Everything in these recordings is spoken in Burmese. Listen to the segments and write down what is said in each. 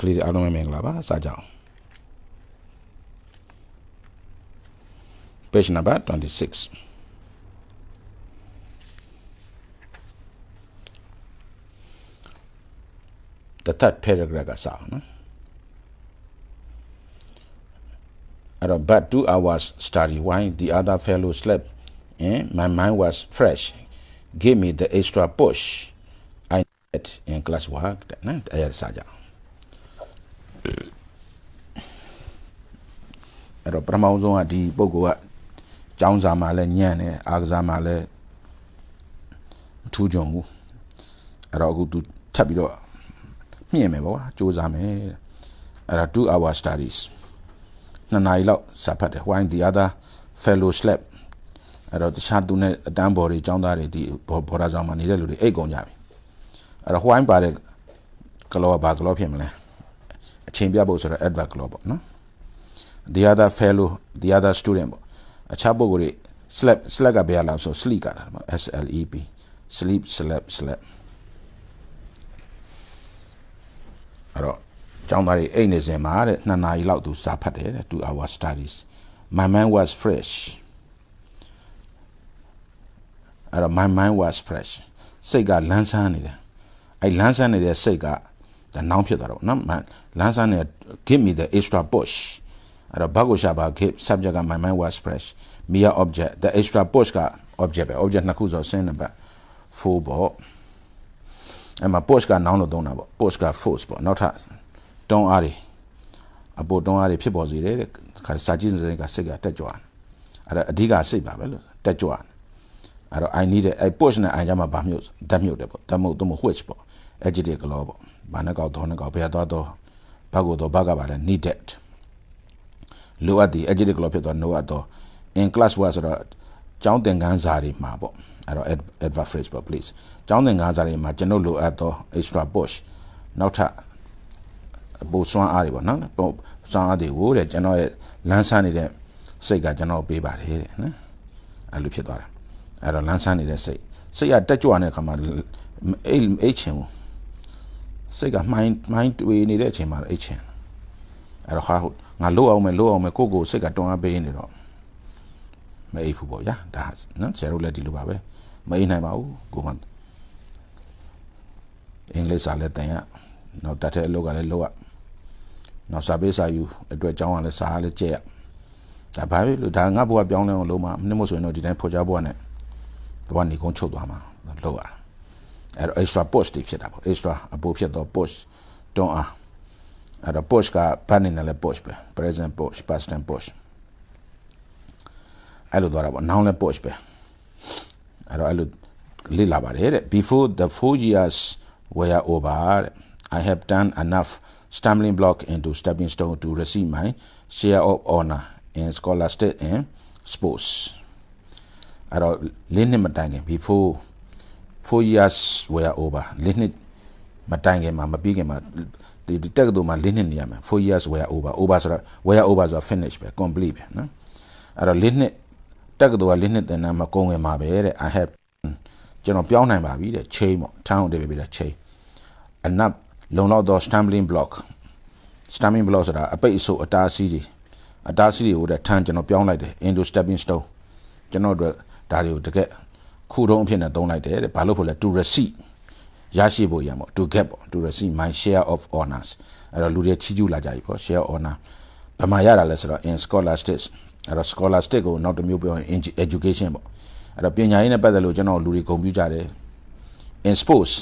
ကလေးတွေအားလုံးပဲမင်္ဂလာပါစကြအောင် page number 26 the third paragraph ကစအောင်နော်အဲ့တော့ but two hours study while the other fellow slept and my mind was fresh give me the extra push i had in class work နော်အဲ့ဒါစကြအောင်အဲ့တော့ ပထမဆုံးကဒီပုဂ္ဂိုလ်ကကျောင်းစာမှာလည်းညံ့တယ်အားကစားမှာလည်းထူးကြုံဘူးအဲ့တော့အခုသူထပ်ပြီးတော့မြင့်မယ်ပေါ့ကွာစူးစမ်းမယ်အဲ့ဒါ2 hour studies နှစ်နာရီလောက်စာဖတ်တယ် while the other fellow slept အဲ့တော့တခြားသူနဲ့အတန်းဘော်တွေចောင်းသားတွေဒီဘော်ဒါဆောင်မှာနေတဲ့လူတွေအိတ်ကုန်ကြပြီအဲ့တော့ while ပါတဲ့ကလောဘာကလောဖြစ်မလဲအချိန်ပြဖို့ဆိုတော့ adverb ကလောပေါ့နော် the other fellow the other student ပေါ့အခြားပုဂ္ဂိုလ်တွေ sleep sleep ကဘယ်လောက်ဆို sleep ကတာ S L E P sleep sleep sleep အဲ့တော့ကျောင်းသားတွေအိတ်နေစင်မှာတဲ့နှစ်နာရီလောက်သူစာဖတ်တယ်တဲ့2 hour studies my mind was fresh အဲ့တော့ my mind was fresh စိတ်ကလန်းဆန်းနေတယ်အဲ့လန်းဆန်းနေတဲ့စိတ်ကဒါနောင်ဖြစ်သွားတော့နော်လန်းဆန်းနေ give me the extra push အဲ့တော့ဘာကိုရှာပါ give subject က my mind was fresh mere object the extra push က object ပဲ object နှစ်ခုဆိုဆင်းနံပါတ်4ပေါ့အဲ့မှာ push ကနောင်လို့သုံးတာပေါ့ push က force ပေါ့နောက်ထပ်တွန်းအားတွေအပေါ်တွန်းအားတွေဖြစ်ပေါ်စေတယ်တဲ့ခါစာကြည့်စင်ကစိတ်ကတက်ကြွအဲ့ဒါအဓိကစိတ်ပါပဲလို့တက်ကြွအဲ့တော့ I need အဲ့ push နဲ့ I ကြမှာဗာမြုပ်ဓာတ်မြုပ်တယ်ပေါ့ဓာတ်မြုပ်တော့ which ပေါ့ adjective ကလောပေါ့ဘာနဲ့ကောက်တော့နဲ့ကောက်ဘယ်သွားတော့ဘာကိုတော့ဘာကပါလဲ needed လိုအပ်သည် adjective ကလောဖြစ်တော့လိုအပ်တော့ in class ว่าဆိုတော့ကျောင်းသင်ခန်းစာတွေမှာပေါ့အဲ့တော့ adverb phrase ပေါ့ please ကျောင်းသင်ခန်းစာတွေမှာကျွန်တော်လိုအပ်တော့ extra push နောက်ထပ်ပိုစွမ်းအားတွေပေါ့နော်ပိုစွမ်းအားတွေကိုတဲ့ကျွန်တော်ရဲ့လန်းဆန်းနေတဲ့စိတ်ကကျွန်တော်ပေးပါတယ်တဲ့နော်အဲ့လိုဖြစ်သွားတာအဲ့တော့လန်းဆန်းနေတဲ့စိတ်စိတ်ကတက်ကြွနေတဲ့ခါမှာအိတ်အိတ်ချင်ဘူးစိတ်ကမှိုင်းမှိုင်းတွေးနေတဲ့အချိန်မှာအိတ်ချင်အဲ့တော့ဟာ ငါလို့အောင်မယ်လို့အောင်မယ်ကိုကိုစိတ်ကတွန်းအားပေးနေတော့မအိပ်ဘူးပေါ့ဗျာဒါနော်ဆရာတို့လည်းဒီလိုပါပဲမအိပ်နိုင်ပါဘူးကိုမအင်္ဂလိပ်စာလည်းတင်ရနောက်တတ်တဲ့အလုပ်ကလည်းလုပ်ရနောက်စာပေးစာယူအတွက်ကြောင်းကလည်းစာလည်းကြည့်ရဒါဘာဖြစ်လို့ဒါငါဘဝပြောင်းလဲအောင်လုပ်မှာမဟုတ်ဆိုရင်တော့ဒီတိုင်းဖော်ကြဘဝနဲ့ဘဝနေကုန်းချုပ်သွားမှာလုပ်ရအဲ့တော့ extra post တွေဖြစ်တာပေါ့ extra အပိုဖြစ်တော့ post တွန်းအား အဲ့တော့ post ကဘာနေလဲ post ပဲ present post past tense post အဲ့လိုသွားတာပေါ့ noun လည်း post ပဲအဲ့တော့အဲ့လိုလေ့လာပါတယ်တဲ့ before the 4 years were over I have done enough stumbling block into stepping stone to receive my share of honor in scholastic and sports အဲ့တော့လေးနှစ်မတိုင်ခင် before 4 years were over လေးနှစ်မတိုင်ခင်မှာမပြီးခင်မှာ ဒီတက်ကတူမှာလေးနှစ်နေရမယ်4 years were over over ဆိုတော့ were over ဆိုတော့ finish ပဲ complete ပဲနော်အဲ့တော့လေးနှစ်တက်ကတူကလေးနှစ်တင်တာမကုန်ဝင်ပါပဲတဲ့ I have ကျွန်တော်ပြောင်းနိုင်ပါပြီတဲ့ chain ပေါ့ town တွေပဲပြီးတာ chain enough လုံလောက်သော stumbling block stumbling block ဆိုတာအပိတ်အဆို့အတားအဆီးတွေအတားအဆီးတွေကိုတဲ့ထမ်းကျွန်တော်ပြောင်းလိုက်တယ် into stepping stone ကျွန်တော်တို့ဒါတွေကိုတကက်ခုတုံးအဖြစ်နဲ့သုံးလိုက်တယ်တဲ့ဘာလို့ဖို့လဲ to receive ရရှိဖို့ရမှာ to get ပေါ့ to receive my share of honors အဲ့တော့လူတွေချီးကျူးလာကြပြီပေါ့ share honor ဘယ်မှာရတာလဲဆိုတော့ in scholastics အဲ့တော့ scholastic ကိုနောက်တစ်မျိုးပြောရင် education ပေါ့အဲ့တော့ပညာရေးနဲ့ပတ်သက်လို့ကျွန်တော်လူတွေဂုဏ်ပြုကြတယ် in sports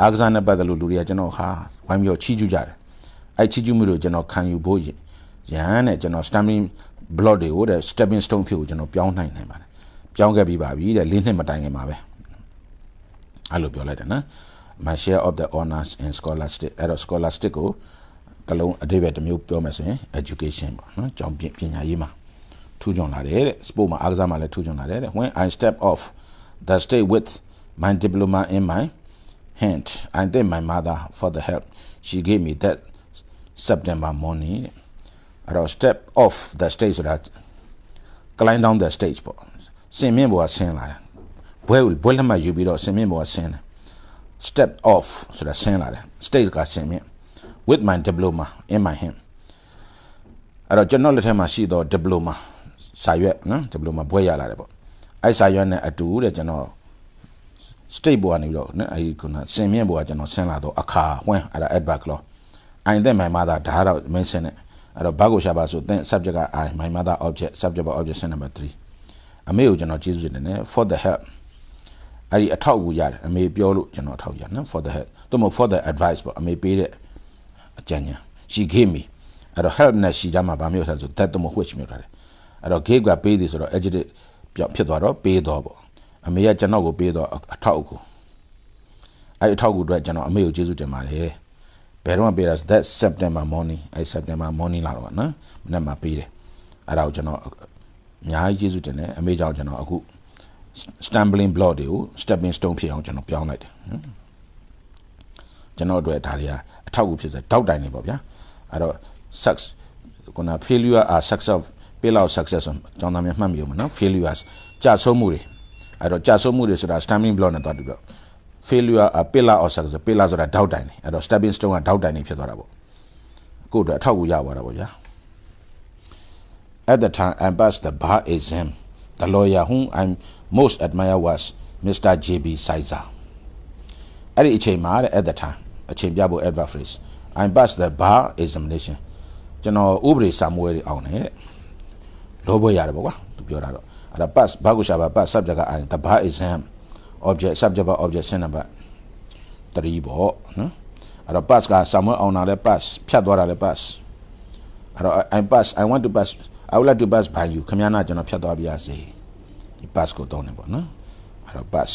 အားကစားနဲ့ပတ်သက်လို့လူတွေကကျွန်တော်ဟာဝိုင်းပြီးတော့ချီးကျူးကြတယ်အဲ့ချီးကျူးမှုတွေကိုကျွန်တော်ခံယူဖို့ရန်နဲ့ကျွန်တော် stamping block တွေကိုတဲ့ stepping stone ဖြစ်ကိုကျွန်တော်ပြောင်းနိုင်နိုင်ပါတယ်ပြောင်းခဲ့ပြီးပါပြီတဲ့လေးနှစ်မတိုင်ခင်ပါပဲအဲ့လိုပြောလိုက်တယ်နော် my share of the honors in scholastic အဲ့တော့ scholastic ကိုတလုံးအတိပ္ပယ်တစ်မျိုးပြောမယ်ဆိုရင် education ပေါ့နော်ကျောင်းပညာရေးမှာထူးချွန်လာတယ်တဲ့ sport မှာအားကစားမှာလည်းထူးချွန်လာတယ်တဲ့ when i step off the stage with my diploma in my hand i thank my mother for the help she gave me that september morning အဲ့တော့ step off the stage ဆိုတာ climb down the stage ပေါ့ဆင်မြင့်ပေါ်ကဆင်းလာတယ်ဘွဲဘွဲလက်မှတ်ယူပြီးတော့ဆင်မြင့်ပေါ်ကဆင်းတယ် step off ဆိုတာဆင်းလာတယ် stage ကဆင်မြင့် with my diploma in my hand အဲ့တော့ကျွန်တော်လက်ထက်မှာရှိတော့ diploma စာရွက်နော် diploma ဘွဲရလာတယ်ပေါ့အဲ့စာရွက်နဲ့အတူတဲ့ကျွန်တော် state ဘောကနေပြီးတော့နော်အဲ့ခုနစင်မြင့်ဘောကကျွန်တော်ဆင်းလာတော့အခါဝင်းအဲ့ဒါ adverb လို့ I think my mother ဒါတော့ mention နဲ့အဲ့တော့ဘာကိုရှာပါဆိုသင် subject က I my mother object subject ပါ object number 3အမေကိုကျွန်တော်ကျေးဇူးတင်တယ် for the help အဲ့ဒီအထောက်အကူရတယ်အမေပြောလို့ကျွန်တော်အထောက်ရနော် for the help သို့မဟုတ် for the advice ပေါ့အမေပေးတဲ့အကြံဉာဏ် she gave me အဲ့တော့ help နဲ့ she ကြမှာဗာမျိုးထားဆို that သို့မဟုတ် which မျိုးထားတယ်အဲ့တော့ gave ကပေးသည်ဆိုတော့ adjective ပြောင်းဖြစ်သွားတော့ပေးတော့ပေါ့အမေကကျွန်တော်ကိုပေးတော့အထောက်အကူအဲ့အထောက်အကူအတွက်ကျွန်တော်အမေကိုကျေးဇူးတင်ပါတယ်ဘယ်တော့ပေးတာ that September morning အဲ့ September morning လာတော့နော်မနေ့မှပေးတယ်အဲ့ဒါကိုကျွန်တော်အများကြီးကျေးဇူးတင်တယ်အမေကြောင့်ကျွန်တော်အခု stumbling block တွေကို stepping stone ဖြစ်အောင်ကျွန်တော်ပြောင်းလိုက်တယ်နော်ကျွန်တော်တို့ဒါတွေကအထောက်အကူဖြစ်စေတောက်တိုင်နေပေါ့ဗျာအဲ့တော့ success ခုန failure are success ပေးလောက် success ကျောင်းသားများမှတ်မိအောင်မနော် failures ကြာဆုံးမှုတွေအဲ့တော့ကြာဆုံးမှုတွေဆိုတာ stumbling block နဲ့တွားတူတော့ failure a pillar of success pillar ဆိုတာထောက်တိုင်နေအဲ့တော့ stepping stone ကထောက်တိုင်နေဖြစ်သွားတာပေါ့ကိုယ့်အတွက်အထောက်အကူရသွားတာပေါ့ဗျာ At the time I passed the bar exam the lawyer whom I most admire was Mr. JB Sizer အဲ့ဒီအချိန်မှာတဲ့ at the time အချိန်ပြဖို့ adverb phrase I passed the bar examination ကျွန်တော်ဥပဒေစာမွေးတွေအောင်တယ်တဲ့လောဘရတယ်ပေါ့ကွာသူပြောတာတော့အဲ့ဒါ pass ဘာကိုရှာပါ pass subject က I the bar exam object subject ပါ object ဆင်းနံပါတ်3ပေါ့နော်အဲ့တော့ pass ကစာမွေးအောင်တာလဲ pass ဖြတ်သွားတာလဲ pass အဲ့တော့ I pass I want to pass I would like to pass by you ခမရနာကျွန်တော်ဖြတ်သွားပြရစေဒီ pass ကိုတောင်းနေပေါ့နော်အဲ့တော့ pass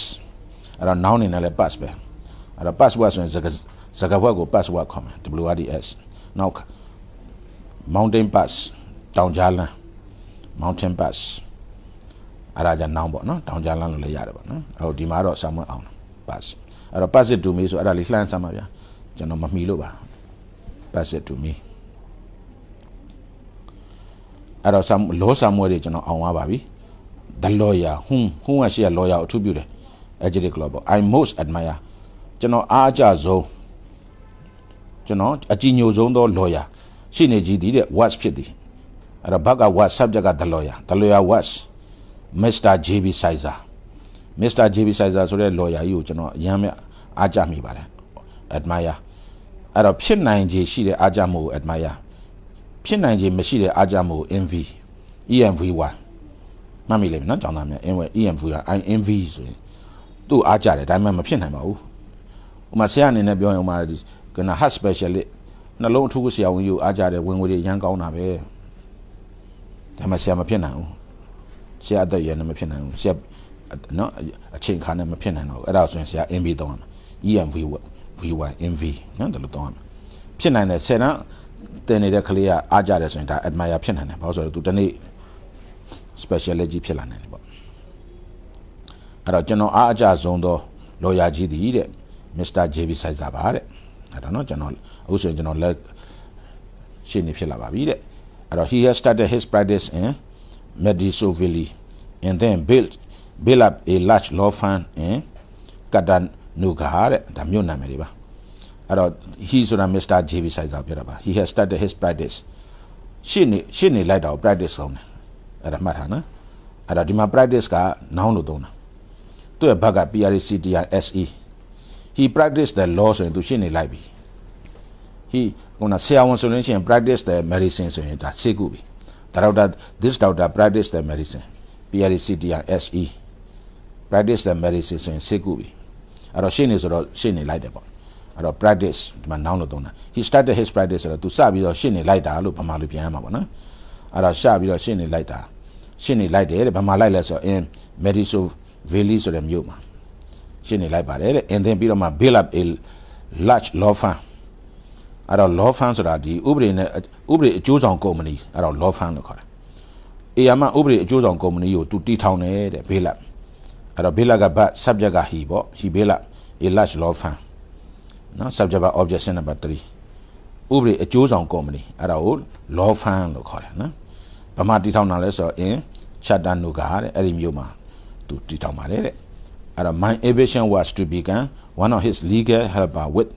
အဲ့တော့ noun နေနဲ့လဲ pass ပဲအဲ့တော့ pass word ဆိုရင်စကားစကားဘက်ကို pass word ခေါ်မယ် WRDS နောက် mountain pass တောင်ကြားလမ်း mountain pass အဲ့ဒါじゃ noun ပေါ့နော်တောင်ကြားလမ်းလို့လည်းရတယ်ပေါ့နော်အဲ့တော့ဒီမှာတော့ someone အောင် pass အဲ့တော့ pass it to me ဆိုအဲ့ဒါလေးလှမ်းစမ်းပါဗျာကျွန်တော်မမီလို့ပါ pass it to me အဲ့တော့ some law somewhere တွေကျွန်တော်အောင်သွားပါပြီ the lawyer whom whom ကရှိရ lawyer ကိုအထူးပြုတယ် adjective clause ပေါ့ i most admire ကျွန်တော်အားအကျဆုံးကျွန်တော်အကြည်ညိုဆုံးသော lawyer ရှိနေကြီးသည်တဲ့ was ဖြစ်သည်အဲ့တော့ဘက်က was subject က the lawyer the lawyer was Mr. JB Sizer Mr. JB Sizer ဆိုတဲ့ lawyer ကြီးကိုကျွန်တော်အရမ်းမြအားကြမိပါတယ် admire အဲ့တော့ဖြစ်နိုင်ခြေရှိတဲ့အားကြမှုကို admire ဖြစ်နိုင်ခြေမရှိတဲ့အားကြမှုကို envy EMV1 မှတ်မိလိမ့်မယ်နော်ကျောင်းသားများ EMV က I envy ဆိုရင်သူ့အားကြတယ်ဒါပေမဲ့မဖြစ်နိုင်ပါဘူးဥမာဆရာအနေနဲ့ပြောရင်ဥမာကန heart specialist နှလုံးအထူးဆရာဝန်ကြီးကိုအားကြတယ်ဝင်ငွေတွေရမ်းကောင်းတာပဲဒါမှဆရာမဖြစ်နိုင်ဘူးဆရာအသက်ရည်နဲ့မဖြစ်နိုင်ဘူးဆရာနော်အချိန်ခါနဲ့မဖြစ်နိုင်တော့အဲ့ဒါဆိုရင်ဆရာ MV တောင်းရမှာ EMV V1 MV နော်ဒါလိုတောင်းရမှာဖြစ်နိုင်တယ်ဆယ်တန်းတင်နေတဲ့ကလေးကအားကြတယ်ဆိုရင်ဒါ admire ဖြစ်နိုင်တယ်ဘာလို့ဆိုတော့သူတနေ့ specialty ဖြစ်လာနိုင်တယ်ပေါ့အဲ့တော့ကျွန်တော်အားအကျဆုံးသော lawyer ကြီးသည်တဲ့ Mr. JB Sizer ပါတဲ့အဲ့တော့နော်ကျွန်တော်အခုဆိုရင်ကျွန်တော်လက်ရှင်းနေဖြစ်လာပါပြီတဲ့အဲ့တော့ he has started his practice in Medisoville and then built built up a large law firm in Chattanooga တဲ့ဒါမြို့နာမည်တွေပါအဲ့တော့ he ဆိုတာ Mr. JB Sizer ပြောတာပါ he has started his practice ရှင်းနေရှင်းနေလိုက်တာကို practice လုပ်တယ် အဲ့ဒါမှတ်ထားနော်အဲ့ဒါဒီမှာ practice က noun လို့သုံးတာသူ့ရဲ့ဘက်က PRECTISE he practiced the law ဆိုရင်သူရှင်းနေလိုက်ပြီ he ခုနဆရာဝန်ဆိုလို့ရှိရင် practice the medicine ဆိုရင်ဒါဆေးကုပြီဒါတော့ this doctor practice the medicine PRECTISE practice the medicine ဆိုရင်ဆေးကုပြီအဲ့တော့ရှင်းနေဆိုတော့ရှင်းနေလိုက်တယ်ပေါ့အဲ့တော့ practice ဒီမှာ noun လို့သုံးတာ he started his practice ဆိုတော့သူစပြီးတော့ရှင်းနေလိုက်တာလို့ဗမာလိုပြန်ရမှာပေါ့နော် အဲ့တော့ရှပြီးတော့ရှင်းနေလိုက်တာရှင်းနေလိုက်တယ်တဲ့ဗမာလိုက်လဲဆိုတော့ in Mediso Valley ဆိုတဲ့မြို့မှာရှင်းနေလိုက်ပါတယ်တဲ့ and then ပြီးတော့မှ build up a large law firm အဲ့တော့ law firm ဆိုတာဒီဥပဒေနဲ့ဥပဒေအကျိုးဆောင်ကုမ္ပဏီအဲ့တော့ law firm လို့ခေါ်တယ်အေယာမဥပဒေအကျိုးဆောင်ကုမ္ပဏီကိုသူတီထောင်တယ်တဲ့ build up အဲ့တော့ build up က but subject က he ပေါ့ he build up a large law firm နော် subject က object number 3ဥပဒေအကျိုးဆောင်ကုမ္ပဏီအဲ့ဒါကို law firm လို့ခေါ်တယ်နော် ဗမာတီထောင်တာလဲဆိုတော့ in Chattanooga တဲ့အဲ့ဒီမြို့မှာသူတီထောင်ပါတယ်တဲ့အဲ့တော့ my ambition was to become one of his legal helper with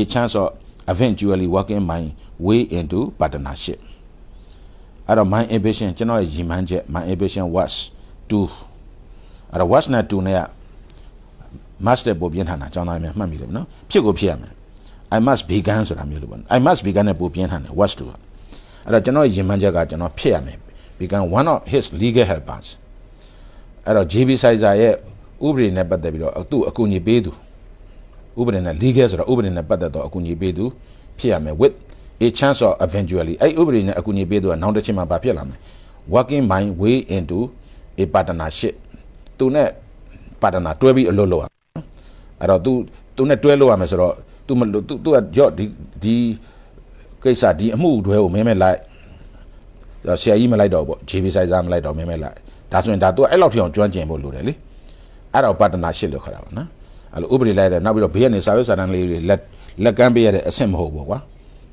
a chance of eventually working my way into partnership အဲ့တော့ my ambition ကျွန်တော်ရဲ့ရည်မှန်းချက် my ambition was to အဲ့တော့ was နဲ့ to နဲ့က must တဲ့ပို့ပြင်းထန်တာကျောင်းသားများမှတ်မိတယ်နော်ဖြစ်ကိုဖြစ်ရမယ် I must begin ဆိုတာမျိုးလို့ပေါ့ I must begin နဲ့ပို့ပြင်းထန်တယ် was to အဲ့တော့ကျွန်တော်ရည်မှန်းချက်ကကျွန်တော်ဖြစ်ရမယ် become one of his legal helpers အဲ့တော့ JB Sizer ရဲ့ဥပဒေနဲ့ပတ်သက်ပြီးတော့သူ့အကူအညီပေးသူဥပဒေနဲ့ legal ဆိုတော့ဥပဒေနဲ့ပတ်သက်တော့အကူအညီပေးသူဖြစ်ရမယ် with a chance of eventually အဲ့ဥပဒေနဲ့အကူအညီပေးသူကနောက်တစ်ချိန်မှာဘာဖြစ်လာမလဲ working my way into a partnership သူနဲ့ partner တွဲပြီးအလုပ်လုပ်ရအဲ့တော့ तू သူနဲ့တွဲလုပ်ရမယ်ဆိုတော့ तू မ तू तू ကကြော့ဒီဒီကိစ္စဒီအမှုတွဲကိုမဲမဲလိုက် ဆရာကြီးမလိုက်တော့ဘူးပေါ့ JB size မလိုက်တော့မဲမဲလိုက်ဒါဆိုရင်ဒါ तू အဲ့လောက်ထိအောင်ကျွမ်းကျင်ဖို့လိုတယ်လေအဲ့တော့ partnership လို့ခေါ်တာပါနော်အဲ့လိုဥပဒေလိုက်တယ်နောက်ပြီးတော့ဘေးကနေစာရွက်စာတမ်းလေးတွေလက်လက်ကမ်းပေးရတဲ့အဆင့်မဟုတ်ဘူးကွာ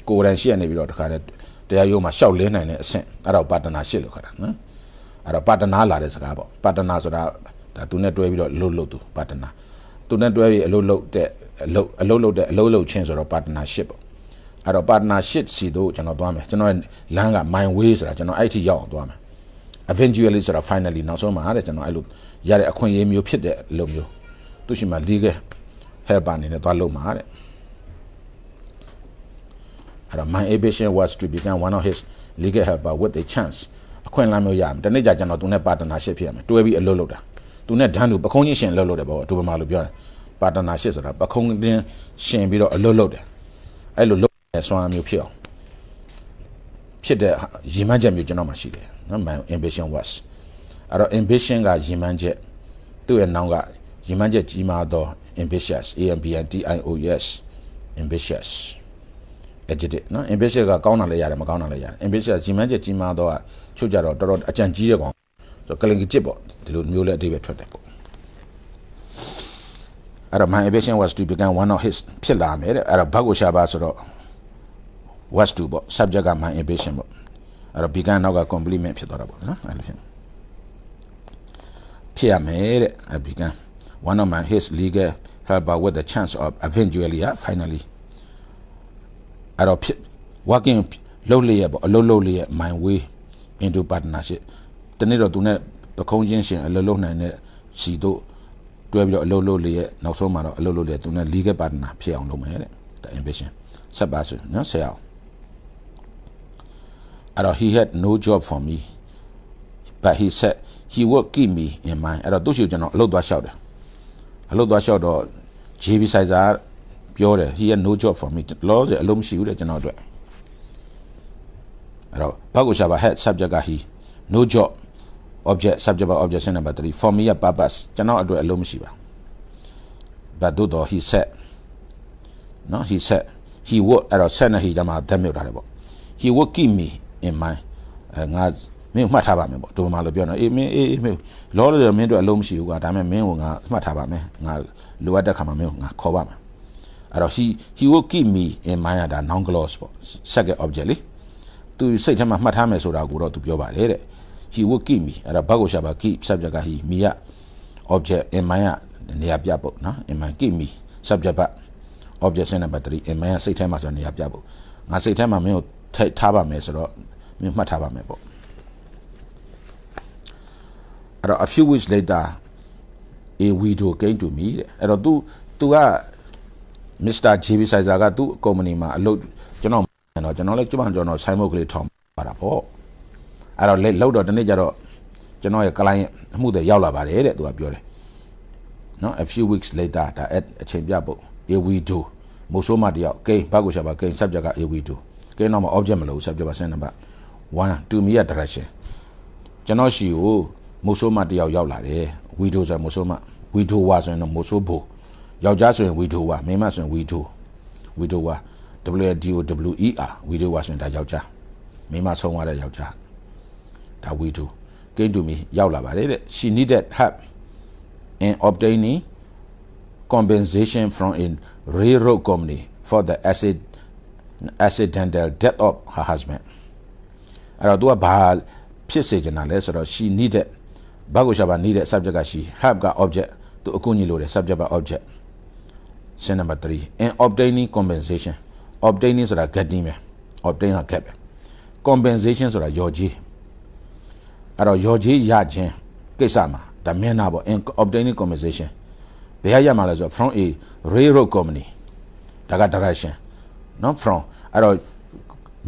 ကိုယ်တိုင်ရှိရနေပြီးတော့တခါတည်းတရားရုံးမှာရှောက်လင်းနိုင်တဲ့အဆင့်အဲ့တော့ partnership လို့ခေါ်တာနော်အဲ့တော့ partner လာတဲ့စကားပေါ့ partner ဆိုတာဒါသူနဲ့တွဲပြီးတော့လှုပ်လှုပ်သူ partner သူနဲ့တွဲပြီးအလုပ်လုပ်တဲ့အလုပ်အလုပ်လုပ်တဲ့အလုပ်လုပ်ချင်းဆိုတော့ partnership ပေါ့ အဲ့တော့ partnership စီတို့ကျွန်တော်သွားမယ်ကျွန်တော်လမ်းက my way ဆိုတာကျွန်တော်အဲ့ထိရောက်အောင်သွားမယ် eventually ဆိုတာ finally နောက်ဆုံးမှာတဲ့ကျွန်တော်အဲ့လိုရတဲ့အခွင့်အရေးမျိုးဖြစ်တဲ့အလုပ်မျိုးသူရှိမှ legal help အနေနဲ့သွားလုပ်မှာတဲ့အဲ့တော့ my ambition was to become one of his legal helper with a chance အခွင့်အလမ်းမျိုးရမယ်တနေ့ကျကျွန်တော်သူနဲ့ partnership ဖြစ်ရမယ်တွဲပြီးအလုပ်လုပ်တာသူနဲ့ဒန်းတူပခုံးချင်းရှင်အလုပ်လုပ်တယ်ပေါ့သူပမာလို့ပြောရင် partnership ဆိုတာပခုံးတင်းရှင်ပြီးတော့အလုပ်လုပ်တယ်အဲ့လို လုပ်တဲ့ဆွမ်းမျိုးဖြစ်အောင်ဖြစ်တဲ့ရည်မှန်းချက်မျိုးကျွန်တော်မှရှိတယ်နော် my ambition was အဲ့တော့ ambition ကရည်မှန်းချက်သူ့ရဲ့နောက်ကရည်မှန်းချက်ကြီးမားသော ambitious a m b i t i o s ambitious adjective နော် ambitious ကကောင်းတာလည်းရတယ်မကောင်းတာလည်းရတယ် ambitious ရည်မှန်းချက်ကြီးမားသောကချုပ်ကြတော့တော်တော်အကြံကြီးတဲ့ကောင်ဆိုကလင်ကြီးပေါ့ဒီလိုမျိုးလည်းအဓိပ္ပာယ်ထွက်တယ်ပေါ့အဲ့တော့ my ambition was to become one of his ဖြစ်လာမယ်တဲ့အဲ့တော့ဘတ်ကိုရှာပါဆိုတော့ was to ပေါ့ subject က my ambition ပေါ့အဲ့တော့ become နောက်က complement ဖြစ်သွားတာပေါ့နော်အဲ့လိုဖြစ်ဖြစ်ရမယ်တဲ့ become one of my his legal helper with the chance of eventually uh, finally အဲ့တော့ working လုပ်လျက်ပေါ့အလုပ်လုပ်လျက် my way into partnership တနေ့တော့သူနဲ့ပခုံးချင်းရှင်အလုပ်လုပ်နိုင်တဲ့စီတို့တွဲပြီးတော့အလုပ်လုပ်လျက်နောက်ဆုံးမှာတော့အလုပ်လုပ်လျက်သူနဲ့ legal partner ဖြစ်အောင်လုပ်မယ်တဲ့ the ambition ဆက်ပါဆိုနော်ဆရာ အောင်အဲ့တော့ he had no job for me but he said he would keep me in mind အဲ့တော့သူ့ရှိကျွန်တော်အလုပ်သွားလျှောက်တယ်အလုပ်သွားလျှောက်တော့ JB Sizer ပြောတယ် he had no job for me လောဆယ်အလုပ်မရှိဘူးတဲ့ကျွန်တော်အတွက်အဲ့တော့ဘာကိုရှာပါ head subject က he no job object subject ပါ object number 3 for me a purpose ကျွန်တော်အတွက်အလုပ်မရှိပါ but တို့တော့ he said နော် he said he would အဲ့တော့ said နဲ့ he ကြမှာဓာတ်မြုပ်ထားတယ်ပေါ့ he would keep me in mind အဲငါမင်းမှတ်ထားပါမယ်ပေါ့ဒိုမလို့ပြောတော့အေးမင်းအေးမင်းလောလောမင်းတို့အလုံးမရှိဘူးကွာဒါပေမဲ့မင်းကငါမှတ်ထားပါမယ်ငါလိုအပ်တဲ့ခါမှာမင်းငါခေါ်ပါမယ်အဲ့တော့ he he will keep me in mind ဒါ noun clause ပေါ့ second object လေသူစိတ်ထဲမှာမှတ်ထားမယ်ဆိုတာကိုတော့သူပြောပါတယ်တဲ့ he will keep me အဲ့တော့ဘာကိုရှာပါ keep subject က he me က object in mind ကနေရာပြဖို့နော် in mind keep me subject ပါ object နံပါတ်3 in mind စိတ်ထဲမှာဆိုနေရာပြဖို့ငါစိတ်ထဲမှာမင်းကိုထိထားပါမယ်ဆိုတော့ မင်းမှတ်ထားပါမယ်ပေါ့အဲ့တော့ a few weeks later a widow came to me တဲ့အဲ့တော့ तू तू က Mr. JB Sizer ကသူ့ကုမ္ပဏီမှာအလုပ်ကျွန်တော်တော့ကျွန်တော်လည်းကျမကျွန်တော်ဆိုင်မုတ်ကလေးထောင်ပါတာပေါ့အဲ့တော့လောက်တော့တနေ့ကျတော့ကျွန်တော်ရဲ့ client အမှုတွေရောက်လာပါတယ်တဲ့သူကပြောတယ်နော် a few weeks later ဒါအချိန်ပြဖို့ a widow မိုးဆိုးမတယောက်ကိန်းဘတ်ကိုရှာပါကိန်း subject က a widow ကိန်းတော့မ object မလို့ subject ပါ send number 1 to me at direction ကျွန်တော်ရှိကိုမိုးဆိုးမတယောက်ရောက်လာတယ် widow ဆိုမိုးဆိုးမ widow ဝါဆိုရင်တော့မိုးဆိုးဖို့ယောက်ျားဆိုရင် widow ဝါမိန်းမဆိုရင် widow widow ဝါ W D O W E R widow ဝါဆိုရင်ဒါယောက်ျားမိန်းမဆုံးသွားတဲ့ယောက်ျားဒါ widow came to me ရောက်လာပါတယ်တဲ့ she needed help in obtaining compensation from a railroad company for the acid accidental death of her husband အဲ့တော့သူကဘာဖြစ်စေချင်တာလဲဆိုတော့ she needed ဘာကိုရှာပါ needed subject က she help က object သူအကူအညီလိုတယ် subject ပါ object sin number 3 in obtaining compensation obtaining ဆိုတာ getting ပဲ obtain က get ပဲ compensation ဆိုတာရော်ကြီးအဲ့တော့ရော်ကြီးရခြင်းကိစ္စမှာဒါမင်းနာပေါ့ obtaining compensation ဘယ်ရရမှာလဲဆိုတော့ from a railroad company ဒါက direction နော် from အဲ့တော့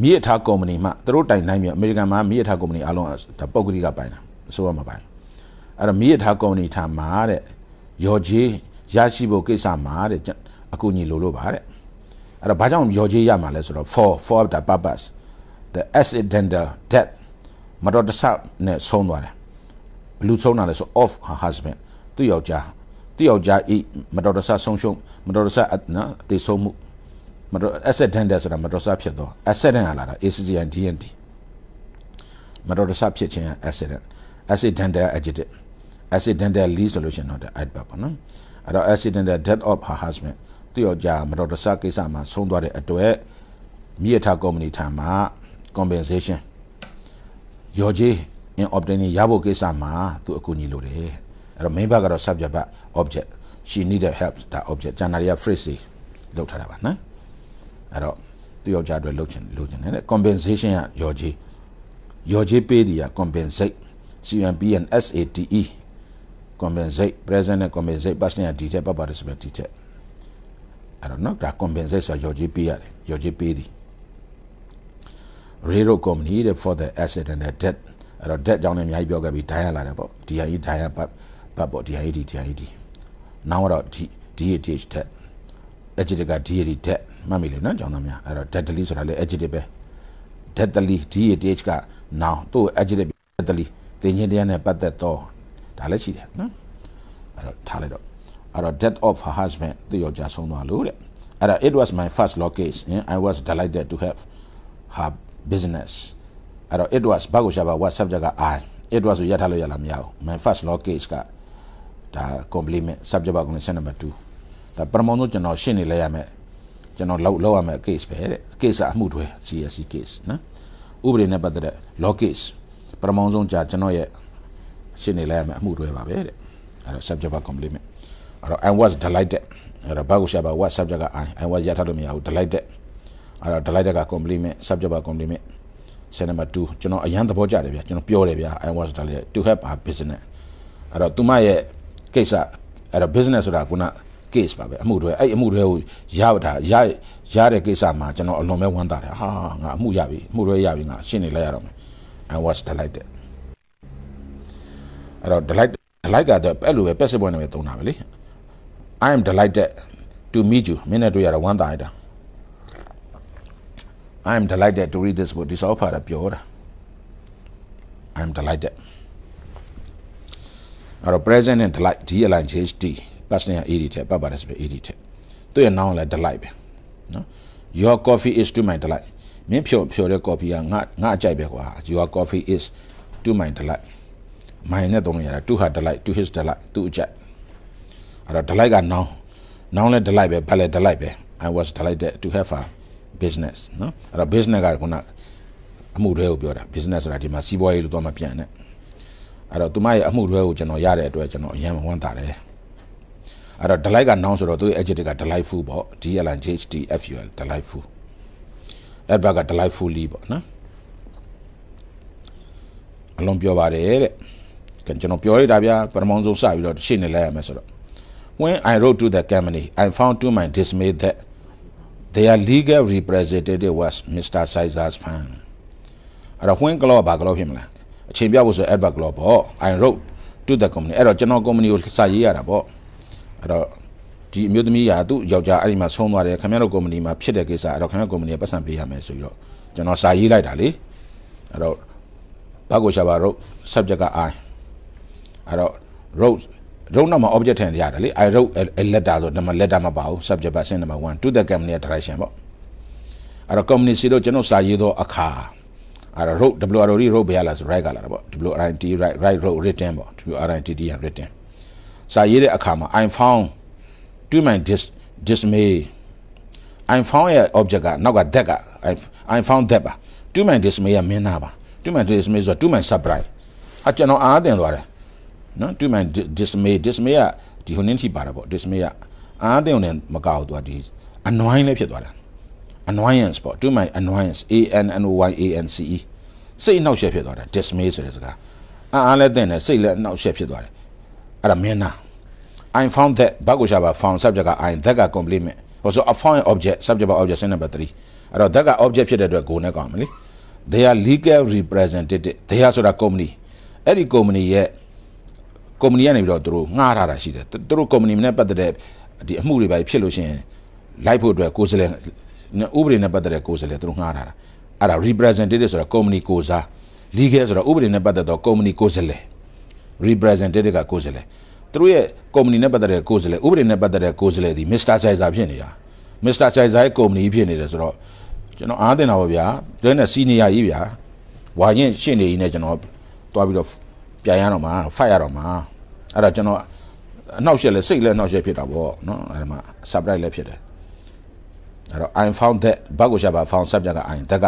မြေအထားကုမ္ပဏီမှသူတို့တိုင်နိုင်မြေအမေရိကန်မှာမြေအထားကုမ္ပဏီအလုံးဒါပုဂ္ဂလိကပိုင်တာအစိုးရမပိုင်အဲ့တော့မြေအထားကုမ္ပဏီထားမှာတဲ့ရော်ကြီးရရှိဖို့ကိစ္စမှာတဲ့အကူအညီလိုလို့ပါတဲ့အဲ့တော့ဘာကြောင့်ရော်ကြီးရမှာလဲဆိုတော့ for for the purpose the accidental death မတော်တဆနဲ့ဆုံးသွားတယ်ဘလူဆုံးတာလဲဆို of her husband သူ့ယောက်ျားသူ့ယောက်ျားဤမတော်တဆဆုံးရှုံးမတော်တဆနော်တည်ဆုံးမှု မတော် accidental ဆိုတာမတော်တဆဖြစ်သွား accident ဟာလာတာ accident DND မတော်တဆဖြစ်ခြင်း accident accidental adjective accidental lead ဆိုလို့ရှိရင်တော့ adverb ပေါ့နော်အဲ့တော့ accidental death of her husband သူ့ယောက်ျားမတော်တဆကိစ္စမှာဆုံးသွားတဲ့အတွက်မြေထားကုမ္ပဏီထံမှ compensation ရော်ကြီး in obtaining ရဖို့ကိစ္စမှာသူအကူအညီလိုတယ်အဲ့တော့ main verb ကတော့ subject verb object she needed help ဒါ object ကျန်တာတွေက phrase တွေလောက်ထားတာပါနော် အဲ့တော့သူယောက်ျားအတွက်လုပ်ချင်လုပ်ချင်တယ် compensation ကရော်ကြီးရော်ကြီးပေးတယ်က compensate C U M P N S A T E compensate present နဲ့ compensate past နဲ့ဒီထက်ပတ်ပါတယ်ဆိုပဲဒီထက်အဲ့တော့နော်ဒါ compensate ဆိုရော်ကြီးပေးရတယ်ရော်ကြီးပေးတယ် railroad company for the accident and death အဲ့တော့ death ကြောင့်လည်းအများကြီးပြောခဲ့ပြီး die လာတယ်ပေါ့ DIE die ပတ်ပတ်ပေါ့ DIE DIE နောက်တော့ DATH death adjective က DAD death မှတ် မိလေနော်ကျောင်းသားများအဲ့တော့ deadly ဆိုတာလေ adjective ပဲ deadly DATH က noun သူ့ adjective deadly တင်ချင်းတရားနဲ့ပတ်သက်တော့ဒါလည်းရှိတယ်နော်အဲ့တော့ထားလိုက်တော့အဲ့တော့ death of her husband သူ့ယောက်ျားဆုံးသွားလို့တဲ့အဲ့ဒါ it was my first law case and I was delighted to have her business အဲ့တော့ it was ဘာကိုရှာပါ what subject က I it was ရထားလို့ရလားမရဘူး my first law case ကဒါ complement subject ဘာကုန် number 2ဒါပထမဆုံးကျွန်တော်ရှင်းနေလဲရမယ် ကျွန်တော်လောက်လောက်ရမယ် case ပဲတဲ့ case အမှုတွေ CSC case နော်ဥပဒေနဲ့ပတ်သက်တဲ့ law case ပထမဆုံးကြာကျွန်တော်ရဲ့ရှင်းနေလဲရမယ်အမှုတွေပါပဲတဲ့အဲ့တော့ subject ဘာ complement အဲ့တော့ I was delighted အဲ့တော့ဘာကိုရှာပါ what subject က I I was ရထားလို့မရဘူး delighted အဲ့တော့ delighted က complement subject ဘာ complement set number 2ကျွန်တော်အရန်သဘောကျတယ်ဗျာကျွန်တော်ပြောတယ်ဗျာ I was delighted to help our business အဲ့တော့သူမရဲ့ကိစ္စအဲ့တော့ business ဆိုတာခုန case ပါပဲအမှုတွေအဲ့အမှုတွေကိုရတာရရတဲ့ကိစ္စမှာကျွန်တော်အလွန်ပဲဝမ်းသာတယ်ဟာငါအမှုရပြီအမှုတွေရပြီငါရှင်းနေလိုက်ရတော့မယ် I was delighted အဲ့တော့ delight delight ကတော့အဲ့လိုပဲ passive voice နဲ့ပဲသုံးတာပဲလေ I am delighted to meet you မင်းနဲ့တွေ့ရတာဝမ်းသာရတာ I am delighted to read this book ဒီစာအုပ်ဖတ်တာပြောတာ I am delighted အဲ့တော့ present နဲ့ delight D L I G H T past နဲ့ AD ထက်ပတ်ပါတယ်ဆိုပြီး AD ထက်သူ့ရဲ့ noun လည်း delight ပဲနော် Your coffee is to my delight မင်းဖြော်ဖြော်တဲ့ coffee ကငါငါအကြိုက်ပဲကွာ Your coffee is to my delight my နဲ့သုံးရတာ to her delight to his delight သူ့အကြိုက်အဲ့တော့ delight က noun noun လည်း delight ပဲဘာလဲ delight ပဲ I was delighted to have her business နော်အဲ့တော့ business ကခုနအမှုတွေကိုပြောတာ business ဆိုတာဒီမှာစီးပွားရေးလို့တော့မပြန်နဲ့အဲ့တော့သူမရဲ့အမှုတွေကိုကျွန်တော်ရတဲ့အတွက်ကျွန်တော်အရင်ဝမ်းသာတယ် အဲ့တော့ delight က noun ဆိုတော့သူ့ရဲ့ adjective က delightful ပေါ့ D L I G H T F U L delightful adverb က delightfully ပေါ့နော်အလုံးပြောပါတယ်တဲ့ကျွန်တော်ပြောရတာဗျာပထမဆုံးစပြီးတော့ရှင်းနေလိုက်ရမယ်ဆိုတော့ when I wrote to the company I found to my dismay that their legal representative was Mr. Caesar's fan အဲ့တော့ when clause ဘာ clause ဖြစ်မလားအချိန်ပြဖို့ဆို adverb clause ပေါ့ I wrote to the company အဲ့တော့ကျွန်တော် company ကိုစာရေးရတာပေါ့ အဲ့တော့ဒီအမျိုးသမီးကသူ့ယောက်ျားအဲ့ဒီမှာဆုံးသွားတယ်ခင်ဗျားတို့ company မှာဖြစ်တဲ့ကိစ္စအဲ့တော့ခင်ဗျား company ကပတ်စံပေးရမယ်ဆိုပြီးတော့ကျွန်တော်စာရေးလိုက်တာလေအဲ့တော့ဘာကိုရှာပါ wrote subject က I အဲ့တော့ wrote wrote နောက်မှာ object ထည့်ရတယ်လေ I wrote a letter ဆိုတော့ letter မပါဘူး subject ပါ send number 1 to the company direction ပေါ့အဲ့တော့ company စီတော့ကျွန်တော်စာရေးတော့အခါအဲ့တော့ wrote w r o d wrote ဘယ်လာဆို write ကလာတာပေါ့ w r i t write write wrote written ပေါ့ w r i t t written စာရေးတဲ့အခါမှာ I found to my dis dismay I found ရဲ့ object ကနောက်က that က I I found that ပါ to my dismay ကမင်းနာပါ to my dismay ဆို to my surprise အကျွန်တော်အားတင်သွားတယ်နော် to my dismay dismay ကဒီဟိုနင်းထိပါတာပေါ့ dismay ကအားတင်ုံနဲ့မကောက်သူကဒီအနွိုင်းလေးဖြစ်သွားတာ annoyance ပေါ့ to my annoyance a n n o y a n c e စိတ်နှောက်ယှက်ဖြစ်သွားတာ dismay ဆိုတဲ့စကားအာအားလည်းတဲ့နဲ့စိတ်လည်းနှောက်ယှက်ဖြစ်သွားတယ် အဲ့ဒါမင်းနာ I found that ဘာကိုရှာပါ found subject က I that က complement also a found object subject ပါ object စနံပါတ်3အဲ့တော့ that က object ဖြစ်တဲ့အတွက်ကိုနဲ့ကောင်းမလဲ they are legal representative they are ဆိုတာ company အဲ့ဒီ company ရဲ့ကုမ္ပဏီကနေပြီးတော့သူတို့ငှားထားတာရှိတယ်သူတို့ကုမ္ပဏီနဲ့ပတ်သက်တဲ့ဒီအမှုတွေပဲဖြစ်လို့ရှိရင်လိုက်ဖို့အတွက်ကိုယ်စားလှယ်ဥပဒေနဲ့ပတ်သက်တဲ့ကိုယ်စားလှယ်သူတို့ငှားထားတာအဲ့ဒါ representative ဆိုတာ company ကိုစား legal ဆိုတာဥပဒေနဲ့ပတ်သက်တော့ company ကိုယ်စားလှယ် representative ကကိုယ်စားလှယ်သူတို့ရဲ့ company နဲ့ပတ်သက်တဲ့ကိုယ်စားလှယ်ဥပဒေနဲ့ပတ်သက်တဲ့ကိုယ်စားလှယ်ဒီ Mr. Sizer ဖြစ်နေတာ Mr. Sizer ရဲ့ company ဖြစ်နေတယ်ဆိုတော့ကျွန်တော်အားတင်တာပါဗျာတွဲနဲ့ senior ကြီးဗျာဝါရင်ရှင်းနေကြီးနဲ့ကျွန်တော်တွားပြီးတော့ပြန်ရတော့မှာ fight ရတော့မှာအဲ့ဒါကျွန်တော်အနောက်ရှက်လဲစိတ်လဲအနောက်ရှက်ဖြစ်တာပေါ့နော်အဲ့ဒါမှ surprise လဲဖြစ်တယ်အဲ့တော့ I found that ဘာကိုရှာပါ found subject က I တက်က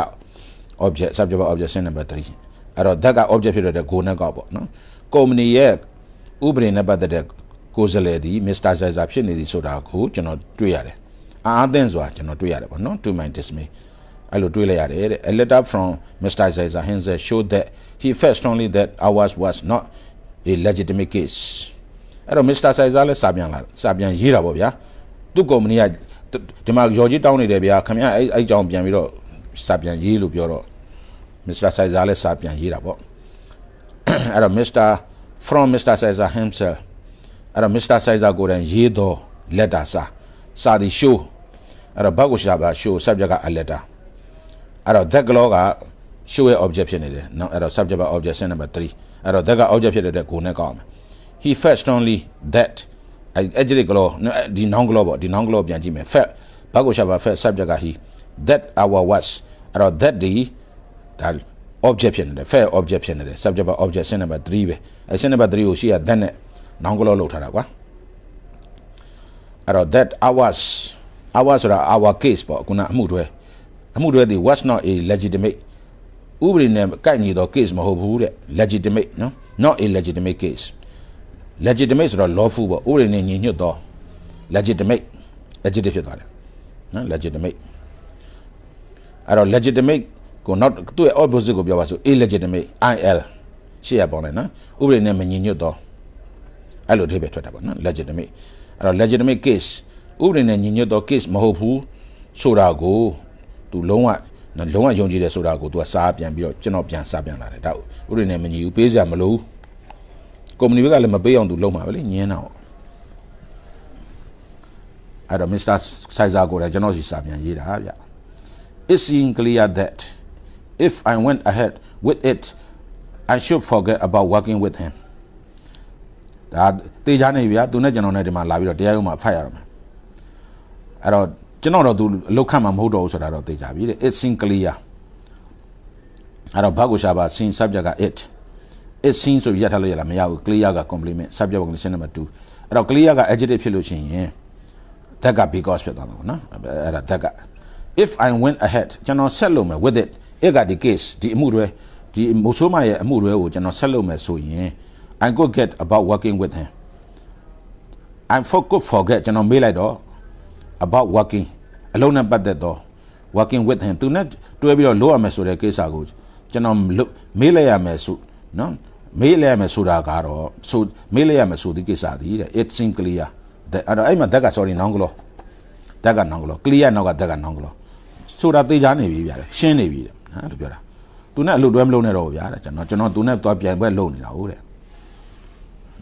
object subject က object sin number 3အဲ့တော့တက်က object ဖြစ်တဲ့ go နဲ့ကောက်ပေါ့နော် company ရဲ့ဥပဒေနဲ့ပတ်သက်တဲ့ကိုယ်စားလှယ်ဒီ Mr. Zaza ဖြစ်နေသည်ဆိုတာကိုကျွန်တော်တွေ့ရတယ်အားအသင့်စွာကျွန်တော်တွေ့ရတယ်ပေါ့နော် to my dismay အဲ့လိုတွေးလိုက်ရတယ်တဲ့ a letter from Mr. Zaza himself showed that he felt strongly that ours was not a legitimate case အဲ့တော့ Mr. Zaza လည်းစာပြန်လာစာပြန်ရေးတာပေါ့ဗျာသူ့ကုမ္ပဏီကဒီမှာရော်ကြီးတောင်းနေတယ်ဗျာခင်ဗျအဲ့အဲ့ကြောင်ပြန်ပြီးတော့စာပြန်ရေးလို့ပြောတော့ Mr. Zaza လည်းစာပြန်ရေးတာပေါ့ အဲ့တော့ Mr. from Mr. Zaza himself အဲ့တော့ Mr. Zaza ကိုယ်တိုင်ရေးတော့ letter စာစာဒီ show အဲ့တော့ဘတ်ကိုရှာပါ show subject က a letter အဲ့တော့ that clause က show ရဲ့ object ဖြစ်နေတယ်နော်အဲ့တော့ subject က object sin number 3အဲ့တော့ that က object ဖြစ်တဲ့အတွက်ကိုနဲ့ကောက်အောင် he felt strongly that အဲ့ adjective clause ဒီ noun clause ပေါ့ဒီ noun clause ပြန်ကြည့်မယ် felt ဘာကိုရှာပါ felt subject က he that our was အဲ့တော့ that ဒီဒါ object ဖြစ်နေတယ် felt object ဖြစ်နေတယ် subject က object sin number 3ပဲအဲ့ sin number 3ကိုရှိရ that နဲ့ noun clause လောက်ထားတာကွာအဲ့တော့ that ours ours ဆိုတာ our case ပေါ့ခုနအမှုတွဲအမှုတွဲဒီ was not a legitimate ဥပဒေနဲ့ကိုက်ညီသော case မဟုတ်ဘူးတဲ့ legitimate နော် not a legitimate case legitimate ဆိုတော့ lawful ပေါ့ဥပဒေနဲ့ညီညွတ်သော legitimate adjective ဖြစ်သွားတယ်နော် legitimate အဲ့တော့ legitimate ကို not သူ့ရဲ့ opposite ကိုပြောပါဆို illegitimate il ရှေ့ရပေါင်းလိုက်နော်ဥပဒေနဲ့မညီညွတ်သောအဲ့လိုအဓိပ္ပာယ်ထွက်တာပေါ့နော် legitimate အဲ့တော့ legitimate case ဥပဒေနဲ့ညီညွတ်သော case မဟုတ်ဘူးဆိုတာကိုသူလုံးဝလုံးဝယုံကြည်တယ်ဆိုတာကိုသူကစားပြန်ပြီးတော့ကျွန်တော်ပြန်စားပြန်လာတယ်ဒါဥပဒေနဲ့မညီဘူးပေးစရာမလိုဘူးကုမ္ပဏီဘက်ကလည်းမပေးအောင်သူလုံးမှာပဲလေညင်းတာပေါ့အဲ့တော့ Mr. Sizer ကိုလည်းကျွန်တော်စီစာပြန်ရေးတာဗျ It seemed clear that if I went ahead with it I should forget about working with him ဒါတေးကြနေဗျာသူနဲ့ကျွန်တော်နဲ့ဒီမှာလာပြီးတော့တရားရုံးမှာဖတ်ရမှာအဲ့တော့ကျွန်တော်တော့သူအလုတ်ခတ်မှာမဟုတ်တော့ဘူးဆိုတာတော့သိကြပြီတဲ့ it seem clear အဲ့တော့ဘာကိုရှာပါ sin subject က it it seem ဆိုရထားလို့ရလားမရဘူး clear က complement subject က condition number 2အဲ့တော့ clear က adjective ဖြစ်လို့ရှိရင် that က because ဖြစ်သွားမှာပေါ့နော်အဲ့ဒါ that က if i went ahead ကျွန်တော်ဆက်လုပ်မယ် with it it ကဒီ case ဒီအမှုတွေဒီမိုဆိုးမရဲ့အမှုတွေကိုကျွန်တော်ဆက်လုပ်မယ်ဆိုရင် i go get about working with him i forgot forget ကျွန်တော်မေးလိုက်တော့ about working အလုံးနဲ့ပတ်သက်တော့ working with him သူနဲ့တွဲပြီးတော့လုပ်ရမယ်ဆိုတဲ့ကိစ္စကိုကျွန်တော်မေးလိုက်ရမယ်ဆိုနော်မေးလိုက်ရမယ်ဆိုတာကတော့ဆိုမေးလိုက်ရမယ်ဆိုဒီကိစ္စဒီတဲ့ it seem clear တဲ့အဲ့တော့အဲ့မှာတက်က sorry နောင်ကလောတက်ကနောင်ကလော clear နောက်ကတက်ကနောင်ကလောဆိုတာသိချာနေပြီဗျာရှင်းနေပြီတဲ့ ဟာလို့ပြောတာသူနဲ့အလုပ်တွဲမလုပ်နဲ့တော့ဗျာတဲ့ကျွန်တော်ကျွန်တော်သူနဲ့သွားပြန်ပွဲလုပ်နေတာဟုတ်တဲ့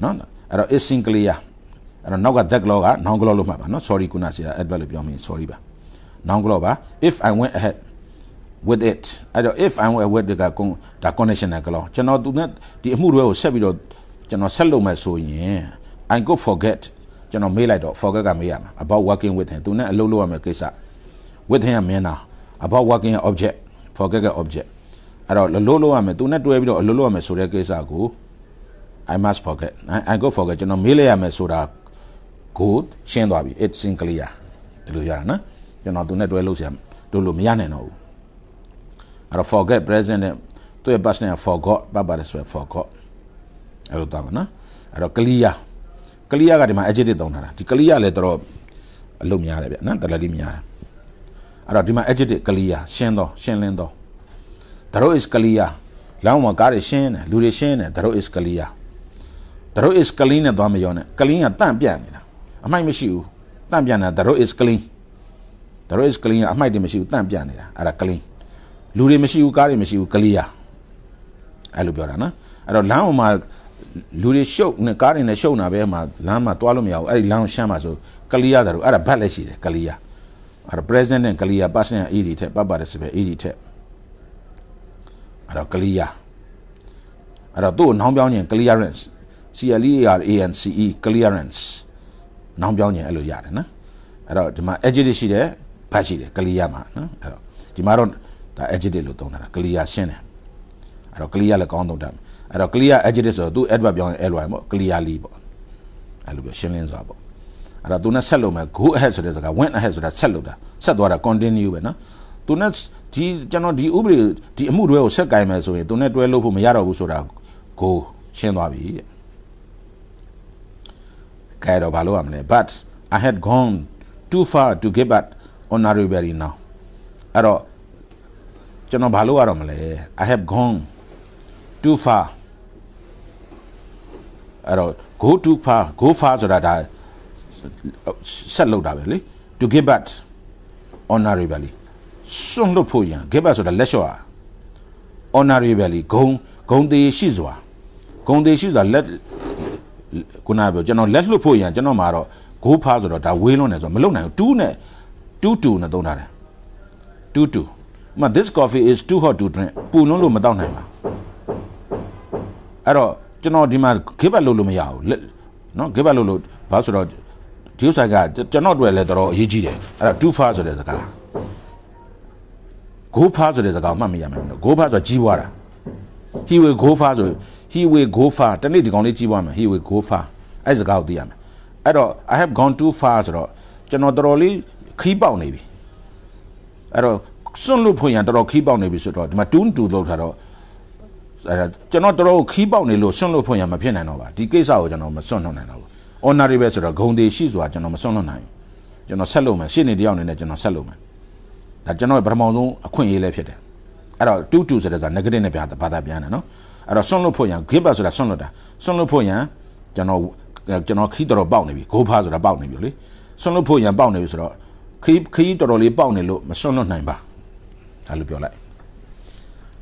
နော်အဲ့တော့ it seem clear အဲ့တော့နောက်က that clause က noun clause လို့မှတ်ပါနော် sorry ခုနဆရာ adverb လို့ပြောမင်း sorry ပါ noun clause ပါ if i went ahead with it အဲ့တော့ if i went with ကဒါ conditional clause ကျွန်တော်သူနဲ့ဒီအမှုတွေကိုဆက်ပြီးတော့ကျွန်တော်ဆက်လုပ်မယ်ဆိုရင် i go forget ကျွန်တော်မေးလိုက်တော့ forget ကမေးရမှာ about working with him သူနဲ့အလုပ်လုပ်ရမယ်ကိစ္စ with him မင်းနာ about working object forget က object အဲ့တော့လုပ်လုပ်ရမယ်သူနဲ့တွဲပြီးတော့အလုပ်လုပ်ရမယ်ဆိုတဲ့ကိစ္စကို I must forget I, I go forget ကျွန်တော်မေးလိုက်ရမယ်ဆိုတာကိုရှင်းသွားပြီ it's in clear ဒီလိုရတာနော်ကျွန်တော်သူနဲ့တွဲလို့ဆရာတို့လို့မရနိုင်တော့ဘူးအဲ့တော့ forget present နဲ့သူ့ရဲ့ past နဲ့ forgot ပတ်ပါတယ်ဆိုရယ် forgot အဲ့လိုသွားမှာနော်အဲ့တော့ clear clear ကဒီမှာ adjective သုံးထားတာဒီ clear လည်းတော့အလုပ်များတယ်ဗျနော်တလလီများတယ် အဲ့တော့ဒီမှာ adjective clear ရှင်းသောရှင်းလင်းသော the road is clear လောင်းမှာကားတွေရှင်းတယ်လူတွေရှင်းတယ် the road is clear the road is clean နဲ့သွားမရောနဲ့ clean ကတန့်ပြန့်နေတာအမိုက်မရှိဘူးတန့်ပြန့်နေတာ the road is clean the road is clean ကအမိုက်တွေမရှိဘူးတန့်ပြန့်နေတာအဲ့ဒါ clean လူတွေမရှိဘူးကားတွေမရှိဘူး clear အဲ့လိုပြောတာနော်အဲ့တော့လမ်းပေါ်မှာလူတွေရှုပ်နဲ့ကားတွေနဲ့ရှုပ်နာပဲမှာလမ်းမှာသွားလို့မရဘူးအဲ့ဒီလမ်းကိုရှမ်းမှာဆို clear တယ်လို့အဲ့ဒါဘတ်လည်းရှိတယ် clear အဲ့တော့ present နဲ့ clear past နဲ့ ed ထက် past participle ed ထက်အဲ့တော့ clear အဲ့တော့သူ့ကိုနောင်ပြောင်းရင် clearance C L E R A N C E clearance နောင်ပြောင်းရင်အဲ့လိုရတယ်နော်အဲ့တော့ဒီမှာ adjective ရှိတယ်ဘတ်ရှိတယ် clear မှာနော်အဲ့တော့ဒီမှာတော့ဒါ adjective လို့သုံးတာ clear ရှင်းတယ်အဲ့တော့ clear လည်းကောင်းသုံးတာအဲ့တော့ clear adjective ဆိုတော့သူ adverb ပြောင်းရင် ly ပေါ့ clearly ပေါ့အဲ့လိုပြောရှင်းလင်းစွာပေါ့ အဲ့တော့သူနဲ့ဆက်လို့မယ် go ahead ဆိုတဲ့စကား went ahead ဆိုတာဆက်လို့တာဆက်သွားတာ continue ပဲနော်သူနဲ့ဒီကျွန်တော်ဒီဥပဒေဒီအမှုတွဲကိုဆက်ကင်မယ်ဆိုရင်သူနဲ့တွဲလို့ဖို့မရတော့ဘူးဆိုတာ go ရှင်းသွားပြီတဲ့ကဲတော့ဘာလို့ရမလဲ but i had gone too far to give up honorary now အဲ့တော့ကျွန်တော်ဘာလို့ရတော့မလဲ i have gone too far အဲ့တော့ go too far go far ဆိုတာဒါ ဆက်လောက်တာပဲလေ to give back honorably စွန့်လွတ်ဖို့ရန် give back ဆိုတာလက်လျှော့อ่ะ honorably ဂုံဂုံသေးရှိစွာဂုံသေးရှိစွာလက်ခုနကပြောကျွန်တော်လက်လွတ်ဖို့ရန်ကျွန်တော်မှာတော့ go far ဆိုတော့ဒါဝေးလွန်းတယ်ဆိုတော့မလုံနိုင်ဘူး2နဲ့2 2နဲ့သုံးထားတယ်2 2မ this coffee is too hot to drink ပူလွန်းလို့မတောက်နိုင်ပါအဲ့တော့ကျွန်တော်ဒီမှာ give back လုပ်လို့မရဘူးနော် give back လုပ်လို့ဘာဆိုတော့ ဒီဥစ္စာကကျွန်တော်တွေ့လဲတော်တော်အရေးကြီးတယ်အဲ့ဒါ too far ဆိုတဲ့စကား go far ဆိုတဲ့စကားမှတ်မိရမယ်နော် go far ဆိုကြီးပွားတာ he will go far ဆို he will go far တနေ့ဒီကောင်လေးကြီးပွားမယ် he will go far အဲ့စကားကိုသိရမယ်အဲ့တော့ i have gone too far ဆိုတော့ကျွန်တော်တော်တော်လေးခီးပေါက်နေပြီအဲ့တော့စွန့်လို့ဖွင့်ရန်တော်တော်ခီးပေါက်နေပြီဆိုတော့ဒီမှာ2 2လောက်ထားတော့အဲ့ဒါကျွန်တော်တော်တော်ခီးပေါက်နေလို့စွန့်လို့ဖွင့်ရန်မဖြစ်နိုင်တော့ပါဒီကိစ္စကိုကျွန်တော်မစွန့်လို့နိုင်တော့ဘူး honorary ပဲဆိုတော့ဂုံသေးရှိစွာကျွန်တော်မစွန့်လွတ်နိုင်ဘူးကျွန်တော်ဆက်လုပ်မယ်ရှေ့နေတယောက်အနေနဲ့ကျွန်တော်ဆက်လုပ်မယ်ဒါကျွန်တော်ပထမဆုံးအခွင့်အရေးလည်းဖြစ်တယ်အဲ့တော့2 2ဆိုတဲ့ဆိုတာ negative နဲ့ပြဘာသာပြန်တယ်နော်အဲ့တော့စွန့်လွတ်ဖို့ရန် give up ဆိုတာစွန့်လွတ်တာစွန့်လွတ်ဖို့ရန်ကျွန်တော်ကျွန်တော်ခီးတော်တော်ပေါက်နေပြီ go far ဆိုတာပေါက်နေပြီလေစွန့်လွတ်ဖို့ရန်ပေါက်နေပြီဆိုတော့ခီးခီးတော်တော်လေးပေါက်နေလို့မစွန့်လွတ်နိုင်ပါအဲ့လိုပြောလိုက်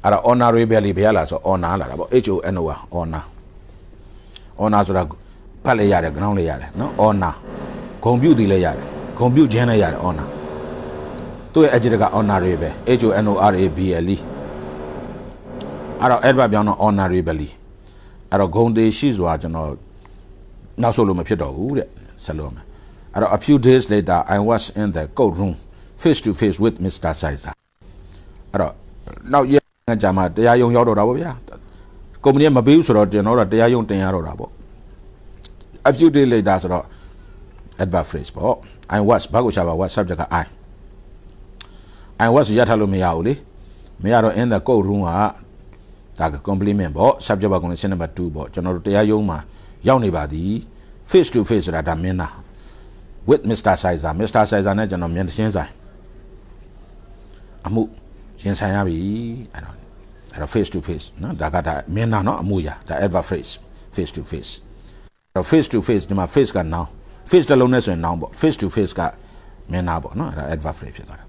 အဲ့တော့ honorary ပဲလေဘယ်လာဆို honor လာတာပေါ့ H O N O R honor honor ဆိုတာ ဖတ်လဲရတယ်ခေါင်းလဲရတယ်နော် honor ဂုံပြုတ်တည်လဲရတယ်ဂုံပြုတ်ခြင်းလဲရတယ် honor သူ့ရဲ့ adjective က honorary ပဲ H O N O R A B L E အဲ့တော့ adverb ပြောင်းတော့ honorary ပဲလီအဲ့တော့ဂုံသေးရှိစွာကျွန်တော်နောက်ဆုံးလို့မဖြစ်တော့ဘူးတဲ့ဆက်လို့မယ်အဲ့တော့ a few days later I was in the court room face to face with Mr. Sizer အဲ့တော့နောက်ရက်ကြာမှတရားရုံရောက်တော့တာပေါ့ဗျာကုမ္ပဏီကမပေးဘူးဆိုတော့ကျွန်တော်တို့တရားရုံတင်ရတော့တာပေါ့ a few days later ဆိုတော့ adverb phrase ပေါ့ I was ဘာကိုရှာပါ was subject က I I was ရထားလို့မရဘူးလေမရတော့ in the court room ကဒါက complement ပေါ့ subject ဘာ condition number 2ပေါ့ကျွန်တော်တို့တရားရုံးမှာရောက်နေပါသည် face to face ဆိုတာဒါမင်းသား with Mr. Sizer Mr. Sizer နဲ့ကျွန်တော်မျက်နှာချင်းဆိုင်အမှုရင်ဆိုင်ရပြီအဲ့တော့အဲ့တော့ face to face နော်ဒါကဒါမင်းသားနော်အမှုရဒါ adverb phrase face to face အဲ့တော့ face to face ဒီမှာ face က noun face တစ်လုံးနဲ့ဆိုရင် noun ပေါ့ face to face ကမင်းသားပေါ့နော်အဲ့ဒါ adverb phrase ဖြစ်သွားတာ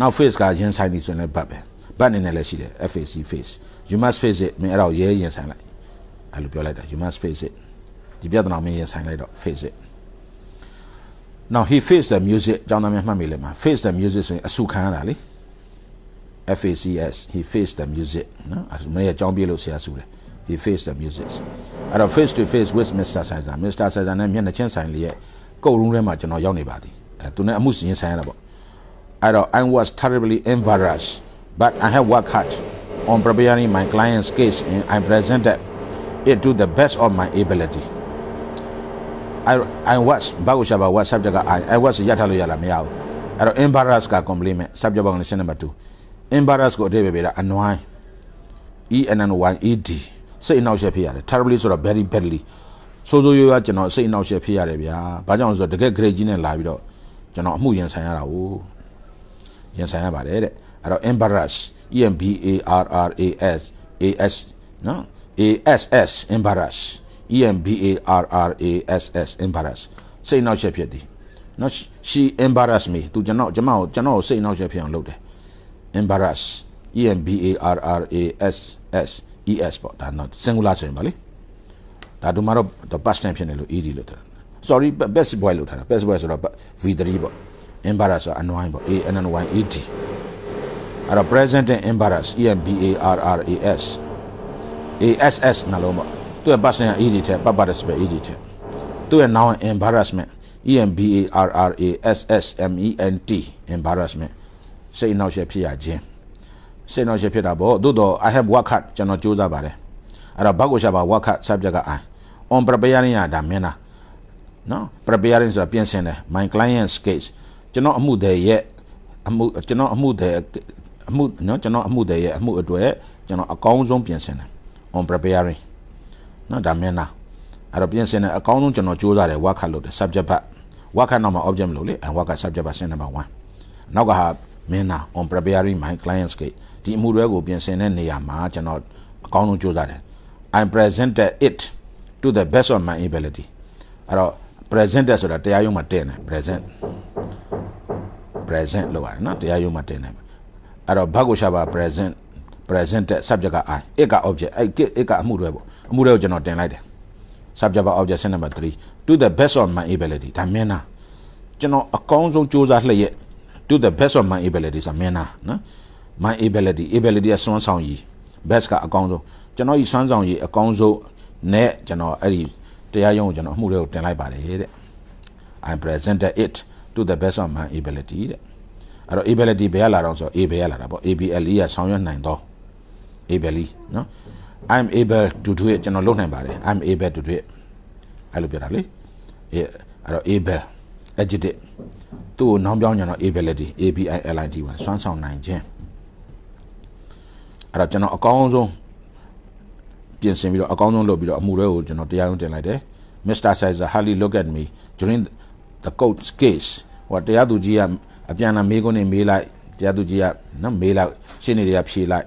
နောက် face ကရင်ဆိုင်နေဆိုရင်လည်းဘတ်ပဲဘတ်အနေနဲ့လည်းရှိတယ် FAC face you must face it မင်းအဲ့တော့ရဲရင်ဆိုင်လိုက်အဲ့လိုပြောလိုက်တာ you must face it ဒီပြဿနာမင်းရင်ဆိုင်လိုက်တော့ face it now he faced the music ကျောင်းသားများမှတ်မိလဲမှာ face the music ဆိုရင်အဆူခံရတာလေ FACS he faced the music နော်အဲမင်းရဲ့ကျောင်းပြေးလို့ဆရာဆူတယ် he faced the music အဲ့တော့ face to face with Mr. Sizer Mr. Sizer နဲ့မျက်နှာချင်းဆိုင်လေးရဲ့ကုတ်ရုံးထဲမှာကျွန်တော်ရောက်နေပါသည်အဲသူနဲ့အမှုရင်ဆိုင်ရတာပေါ့အဲ့တော့ I was terribly embarrassed but I have worked hard on preparing my client's case and I presented it to the best of my ability I I was ဘာကိုရှာပါ was subject က I I was ရထားလို့ရလားမရဘူးအဲ့တော့ embarrass က complement subject ဘာ condition number 2 embarrass ကိုအဓိပ္ပာယ်ပေးတာအနွိုင်း E N N Y E D စိတ်အနှောက်အယှက်ဖြစ်ရတယ် terribly ဆိုတော့ very badly ဆိုးဆိုးရွားရွားကျွန်တော်စိတ်အနှောက်အယှက်ဖြစ်ရတယ်ဗျာဘာကြောင့်လဲဆိုတော့တကယ် grade ကြီးနဲ့လာပြီးတော့ကျွန်တော်အမှုရင်ဆိုင်ရတာ ਉ ရင်ဆိုင်ရပါတယ်တဲ့အဲ့တော့ embarrass e m b a r r a s a s နော် a s s embarrass e m b a r r a s s embarrass စိတ်နှောက်ယှက်ဖြစ်သည်နော် she embarrass me သူကျွန်တော်ကျွန်မကိုကျွန်တော်ကိုစိတ်နှောက်ယှက်ဖြစ်အောင်လုပ်တယ် embarrass e m b a r r a s s e s ပေါ့ဒါတော့ singular ဆိုရင်ပါလေဒါတို့မှာတော့ the past tense ဖြစ်နေလို့ ed လို့ထားတာ sorry best boy လို့ထားတာ best boy ဆိုတော့ v3 ပေါ့ embarrass ဆို annoying ပေါ့ a n n y e d အဲ့တော့ present tense embarrass e m b a r r a s a s s နှလုံးပေါ့သူ့ရဲ့ past tense ed ထက်ပတ်ပတ်တဲ့ spell ed ထက်သူ့ရဲ့ noun embarrassment e m b a r r a s s m e n t embarrassment စိတ်နှောက်ယှက်ဖြစ်ရခြင်း စိတ်နှောက်ယှက်ဖြစ်တာပေါ့သို့တော့ i have work hard ကျွန်တော်ကြိုးစားပါတယ်အဲ့တော့ဘတ်ကိုရှာပါ work hard subject က i on preparing ရတာမင်းလားနော် preparing ဆိုတာပြင်ဆင်တယ် my client's case ကျွန်တော်အမှုတွေရဲ့အမှုကျွန်တော်အမှုတွေအမှုနော်ကျွန်တော်အမှုတွေရဲ့အမှုအတွက်ကျွန်တော်အကောင်းဆုံးပြင်ဆင်တယ် on preparing နော်ဒါမင်းလားအဲ့တော့ပြင်ဆင်တယ်အကောင်းဆုံးကျွန်တော်ကြိုးစားတယ် work hard လုပ်တယ် subject ဘတ် work hard နောက်မှာ object မလို့လေ and work hard subject ဘတ် sin number 1နောက်ကဟာ မင်းနာ on preparing my clients case ဒီအမှုတွေကိုပြင်ဆင်တဲ့နေရာမှာကျွန်တော်အကောင်းဆုံးကြိုးစားတယ် I presented it to the best of my ability အဲ့တော့ presented ဆိုတာတရားရုံးမှာတင်တယ် present present လို့ရတယ်နော်တရားရုံးမှာတင်တယ်အဲ့တော့ဘာကိုရှာပါ present presented subject က I it က object အဲ့ it ကအမှုတွေပေါ့အမှုတွေကိုကျွန်တော်တင်လိုက်တယ် subject က object sin number 3 to the best of my ability ဒါမင်းနာကျွန်တော်အကောင်းဆုံးစူးစမ်းလျက် to the best of my ability ဆိုမင်းနာနော် my ability ability အစွမ်းဆောင်ရည် best ကအကောင်းဆုံးကျွန်တော်ဤစွမ်းဆောင်ရည်အကောင်းဆုံးနဲ့ကျွန်တော်အဲ့ဒီတရားရုံးကိုကျွန်တော်အမှုတွေကိုတင်လိုက်ပါတယ်တဲ့ I presented it to the best of my ability တဲ့အဲ့တော့ ability ဘယ်ရလာတော့ဆို A ဘယ်ရလာတာပေါ့ ABLE ကဆောင်ရွက်နိုင်တော့ ability နော် I'm able to do it ကျွန်တော်လုပ်နိုင်ပါတယ် I'm able to do it အဲ့လိုပြောတာလေအဲ့တော့ able adjective သူ့ကိုနောင်ပြောင်းကြတော့ ability A B I L I T 1စွမ်းဆောင်နိုင်ခြင်းအဲ့တော့ကျွန်တော်အကောင်းဆုံးပြင်ဆင်ပြီးတော့အကောင်းဆုံးလုပ်ပြီးတော့အမှုတွေကိုကျွန်တော်တရားရုံးတင်လိုက်တယ် Mr. Sizer hardly look at me during the court case ဟိုတရားသူကြီးကအပြန်လာမေးခွန်းနေမေးလိုက်တရားသူကြီးကနော်မေးလိုက်ရှင်းနေတွေကဖြေလိုက်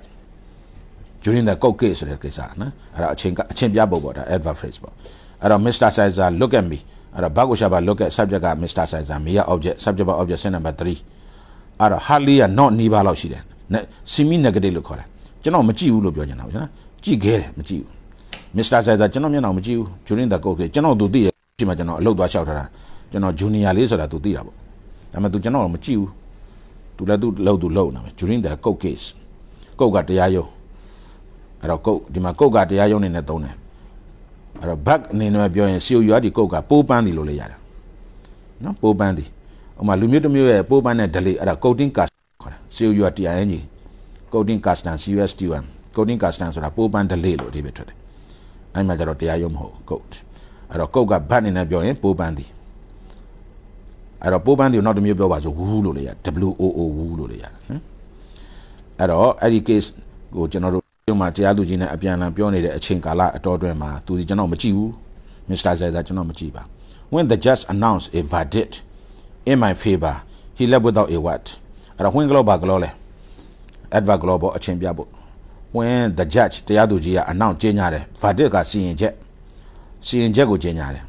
during the court case ဆိုတဲ့ကိစ္စနော်အဲ့တော့အချင်းအချင်းပြဖို့ပေါ့ဒါ adverb phrase ပေါ့အဲ့တော့ Mr. Sizer look at me အဲ့တော့ဘာကိုရှာပါ look at subject က Mr. Sizer မေးရ object subject ပါ object sin number 3အဲ့တော့ hardly က not နီးပါးလောက်ရှိတယ် semi negative လို့ခေါ်တယ်ကျွန်တော်မကြည့်ဘူးလို့ပြောချင်တာပေါ့နော်ကြည့်ခဲ့တယ်မကြည့်ဘူး Mr. Sizer ကျွန်တော်မျက်နှာမကြည့်ဘူး during the court case ကျွန်တော်သူသိတယ်ဒီမှာကျွန်တော်အလုပ်သွားလျှောက်ထားတာကျွန်တော် junior လေးဆိုတာသူသိတာပေါ့ဒါပေမဲ့သူကျွန်တော်မကြည့်ဘူးသူလည်းသူလှုပ်သူလှုပ်နေမယ် during the court case ကုတ်ကတရားရုံးအဲ့တော့ကုတ်ဒီမှာကုတ်ကတရားရုံးနေနဲ့သုံးတယ် အဲ့တော့ back အနေနဲ့ပြောရင် COU ဒီကုတ်ကပိုးပန်းတယ်လို့လည်းရတယ်နော်ပိုးပန်းတယ်ဥမာလူမျိုးတစ်မျိုးရဲ့ပိုးပန်းတဲ့ delay အဲ့ဒါ coating cast ခေါ်တာ COU TIN coating custom CUSTM coating custom ဆိုတာပိုးပန်း delay လို့အဓိပ္ပာယ်ထွက်တယ်အဲ့မှာကျတော့တရားရုံးမဟုတ် coat အဲ့တော့ကုတ်က back အနေနဲ့ပြောရင်ပိုးပန်းတယ်အဲ့တော့ပိုးပန်းတွေကိုနောက်တစ်မျိုးပြောပါဆိုဝူးလို့လည်းရ W O O ဝူးလို့လည်းရတယ်ဟမ်အဲ့တော့အဲ့ဒီ case ကိုကျွန်တော်တို့ဒီ မှာတရားသူကြီးနဲ့အပြန်အလှန်ပြောနေတဲ့အချိန်ကာလအတော်အတွင်းမှာသူဒီကျွန်တော်မကြည့်ဘူး Mr. Zaiza ကျွန်တော်မကြည့်ပါ when the judge announced a verdict in my favor he left without a what အဲ့တော့ when ကလောပါကလောလဲ adverb ကလောပေါ့အချိန်ပြဖို့ when the judge တရားသူကြီးက announce ကြေညာတယ် verdict ကစီရင်ချက်စီရင်ချက်ကိုကြေညာတယ်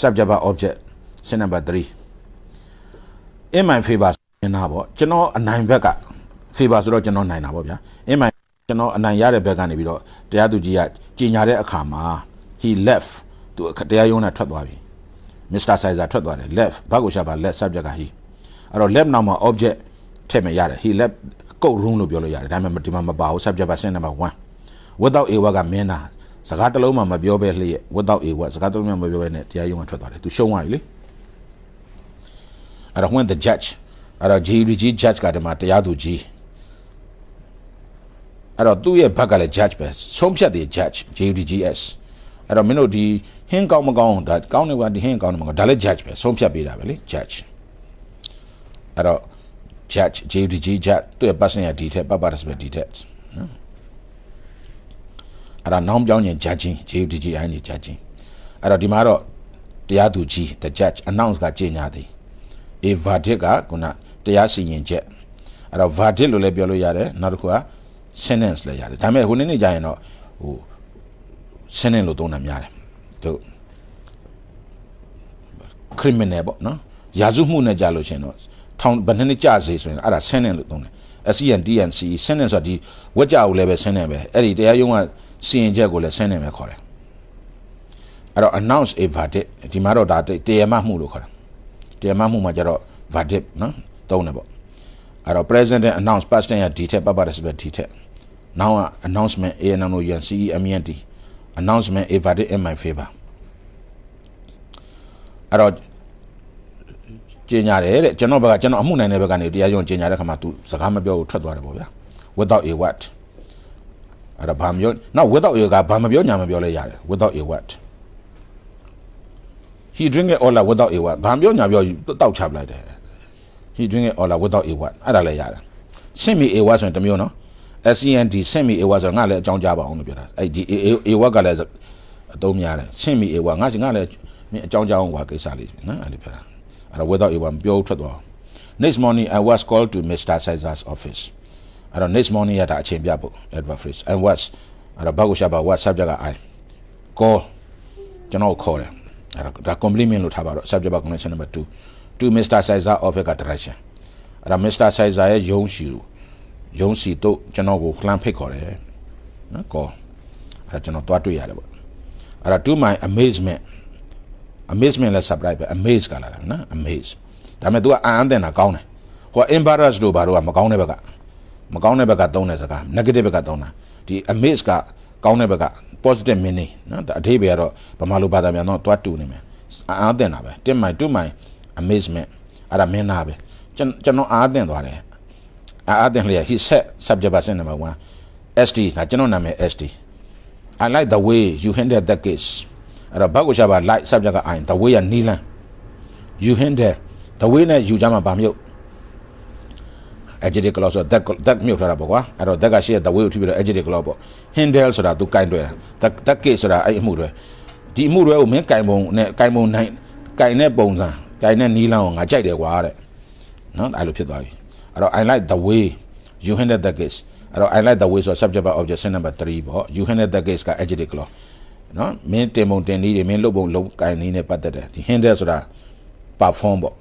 subject object sin number 3 in my favor နာပေါ့ကျွန်တော်အနိုင်ဘက်က favor ဆိုတော့ကျွန်တော်နိုင်တာပေါ့ဗျာ in my ကျွန်တော်အနိုင်ရတဲ့ဘက်ကနေပြီးတော့တရားသူကြီးကကြီးညာတဲ့အခါမှာ he left သူတရားရုံးနဲ့ထွက်သွားပြီ Mr. Sizer ထွက်သွားတယ် left ဘာကိုရှာပါ left subject က he အဲ့တော့ left နောက်မှာ object ထည့်မရတယ် he left code room လို့ပြောလို့ရတယ်ဒါပေမဲ့ဒီမှာမပါဘူး subject ပါ sin number 1 without a word ကမင်းနာစကားတစ်လုံးမှမပြောဘဲလျက် without a word စကားတစ်လုံးမှမပြောဘဲနဲ့တရားရုံးကထွက်သွားတယ်သူရှုံးသွားပြီလေအဲ့တော့ when the judge အဲ့တော့ JDG judge ကတည်းကတရားသူကြီး အဲ့တော့သူ့ရဲ့ဘက်ကလည်း judge ပဲဆုံးဖြတ်တယ် judge JDGS အဲ့တော့မင်းတို့ဒီဟင်းကောင်းမကောင်းဒါကောင်းနေပါဒီဟင်းကောင်းနေမကောင်းဒါလည်း judge ပဲဆုံးဖြတ်ပေးတာပဲလေ judge အဲ့တော့ judge JDG judge သူ့ရဲ့ person ရဲ့ detail ပတ်ပါတစပဲ details နော်အဲ့ဒါနောင်ပြောင်းရင် judging JDG အိုင်းနေ judging အဲ့တော့ဒီမှာတော့တရားသူကြီး the judge announce ကကြေညာသည် a verdict ကခုနတရားစီရင်ချက်အဲ့တော့ verdict လို့လည်းပြောလို့ရတယ်နောက်တစ်ခုက sentence လည်းရတယ်ဒါပေမဲ့ဟိုနေ့နေ့ကြာရင်တော့ဟို sentence လို့သုံးတာများတယ်တို့ criminal ပေါ့နော်ရာဇဝမှုနဲ့ကြာလို့ရှင်တော့ထောင်ဘယ်နှစ်နှစ်ကြာစေဆိုရင်အဲ့ဒါ sentence လို့သုံးတယ် SEN DNC sentence ဆိုဒီဝက်ကြကိုလည်းပဲ sentence ပဲအဲ့ဒီတရားရုံးကစီရင်ချက်ကိုလည်း sentence ပဲခေါ်တယ်အဲ့တော့ announce a verdict ဒီမှာတော့ဒါတရားမှမှုလို့ခေါ်တယ်တရားမှမှုမှာကျတော့ verdict နော်သုံးတယ်ပေါ့အဲ့တော့ president announce past tense ရဒီထက်ပပရစပဲဒီထက် now announcement ANN UNCE MENT announcement a verdict in my favor အဲ့တော့ကျင်ညာတယ်တဲ့ကျွန်တော်ဘက်ကကျွန်တော်အမှုနိုင်တဲ့ဘက်ကနေတရားရုံးကျင်ညာတဲ့ခါမှာ तू စကားမပြောဘူးထွက်သွားတယ်ပေါ့ဗျာ without a what အဲ့ဒါဘာမပြောနောက် without a ကဘာမပြောညာမပြောလဲရတယ် without a what he drink it all out without a what ဘာမပြောညာပြောတောက်ချပလိုက်တယ် he drink it all out without a what အဲ့ဒါလည်းရတယ် send me a what ဆိုရင်တမျိုးနော် SCND send me a what ဆိုတော့ငါလည်းအကြောင်းကြားပါအောင်လို့ပြောတာအဲ့ဒီ a what ကလည်းအသုံးများတယ် send me a what ငါငါလည်းအကြောင်းကြားအောင်ကွာကိစ္စလေးနော်အဲ့ဒီပြောတာအဲ့တော့ without a what ပြောထွက်သွား next morning i was called to mr caesar's office အဲ့တော့ next morning ရတာအချိန်ပြဖို့ adverb phrase and was အဲ့တော့ဘာကိုရှာပါ what subject က i call ကျွန်တော်ခေါ်တယ်အဲ့တော့ဒါ compliment လို့ထားပါတော့ subject က connection number 2 to mr caesar office က direction အဲ့တော့ mr caesar ရဲ့ရုံးရှိ ရုံးစီတို့ကျွန်တော်ကိုခလန်းဖိတ်ခေါ်တယ်နော် call အဲ့ကျွန်တော်တွားတွေ့ရတယ်ပေါ့အဲ့တော့ to my amazement amazement လဲ surprise ပဲ amaze ကလာတာနော် amaze ဒါပေမဲ့ तू ကအံ့အသင့်တာကောင်းတယ်ဟို embarrass လို့ဘာလို့ကမကောင်းတဲ့ဘက်ကမကောင်းတဲ့ဘက်ကသုံးတဲ့စကား negative ဘက်ကသုံးတာဒီ amaze ကကောင်းတဲ့ဘက်က positive meaning နော်အဓိပ္ပာယ်ကတော့ဗမာလိုဘာသာပြန်တော့တွားတူနေမယ်အံ့အသင့်တာပဲတင်မိုင်တူမိုင် amazement အဲ့ဒါမင်းသားပဲကျွန်ကျွန်တော်အားသင့်သွားတယ် အားသင့်လျက် he said subject person number 1 SD ဒါကျွန်တော်နာမည် SD I like the way you handled that case အဲ့တော့ဘတ်ကိုရှာပါ like subject က I the way ကနီလန် you handle the way နဲ့ you ကြမှာဗာမြုပ် adjective clause ဆိုတော့ that that မြုပ်ထားတာပေါ့ကွာအဲ့တော့ that ကရှိတဲ့ the way ကိုထည့်ပြီးတော့ adjective clause ပေါ့ handle ဆိုတာ तू ကင်တွယ်တာ that that case ဆိုတာအဲ့အမှုတွေဒီအမှုတွေကိုမင်းကင်ပုံနဲ့ကင်ပုံနိုင်ကင်တဲ့ပုံစံကင်တဲ့နီလန်ကိုငါကြိုက်တယ်ကွာတဲ့နော်အဲ့လိုဖြစ်သွားပြီအဲ့တော့ I like the way you handle that case အဲ့တော့ I like the way ဆို subject verb object sin number 3ပေါ့ you handle that case က adjective clause နော်မင်းတင်ပုံတင်နည်းတွေမင်းလုပ်ပုံလုပ်ကိုင်နည်းနဲ့ပတ်သက်တယ်ဒီ handle ဆိုတာ perform ပေါ့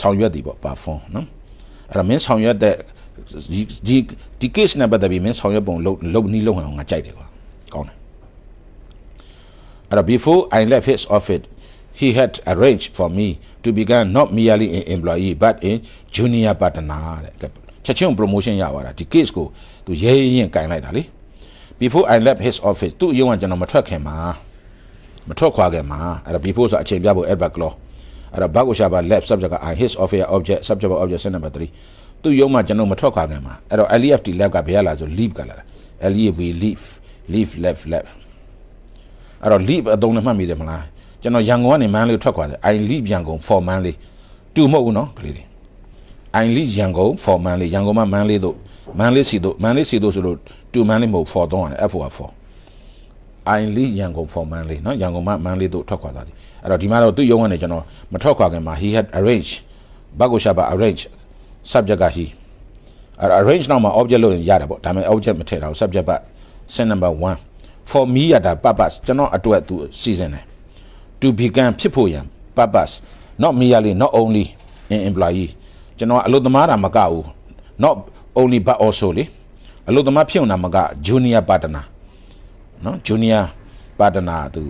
ဆောင်ရွက်သည်ပေါ့ perform နော်အဲ့တော့မင်းဆောင်ရွက်တဲ့ဒီဒီဒီ case နဲ့ပတ်သက်ပြီးမင်းဆောင်ရွက်ပုံလုပ်လုပ်နည်းလုပ်ဟန်အောင်ငါကြိုက်တယ်ကွာကောင်းတယ်အဲ့တော့ before I left his office he had arranged for me to become not merely an employee but a junior partner တဲ့ချက်ချင်း promotion ရသွားတာဒီ case ကိုသူရဲရင်ကင်လိုက်တာလေ before I left his office သူ့ရုံးကကျွန်တော်မထွက်ခင်မှာမထွက်ခွာခင်မှာအဲ့တော့ before ဆိုအချိန်ပြဖို့ adverb clause အဲ့တော့ဘာကိုရှာပါ left subject က I his office object subject object set number 3သူ့ရုံးမှာကျွန်တော်မထွက်ခွာခင်မှာအဲ့တော့ left left ကဘယ်လာဆို leave ကလာတာ leave leave leave left left အဲ့တော့ leave အသုံးနဲ့မှတ်မိတယ်မလားကျွန်တော်ရန်ကုန်ကနေမန်းလေးထွက်ခွာတယ် I leave ရန်ကုန် for မန်းလေးတူမဟုတ်ဘူးနော်ကလေးတွေ I leave ရန်ကုန် for မန်းလေးရန်ကုန်မှာမန်းလေးတို့မန်းလေးစီတို့မန်းလေးစီတို့ဆိုလို့တူမန်းလေးမဟုတ် for တော့ရတယ် F for for I leave ရန်ကုန် for မန်းလေးနော်ရန်ကုန်မှာမန်းလေးတို့ထွက်ခွာသွားတယ်အဲ့တော့ဒီမှာတော့သူ့ရုံးကနေကျွန်တော်မထွက်ခွာခင်မှာ he had arranged ဘာကိုရှာပါ arrange subject က he အဲ့ arrange နောက်မှာ object လို့ရတယ်ပေါ့ဒါပေမဲ့ object မထည့်တာ subject က sin number 1 for me ရတာ purpose ကျွန်တော်အတွက်သူစီစဉ်တယ် to become ဖြစ်ဖို့ရန် purpose not merely not only an employee ကျွန်တော်အလုပ်သမားတာမကဘူး not only but also လေအလုပ်သမားဖြစ်နေတာမက junior partner နော် junior partner သူ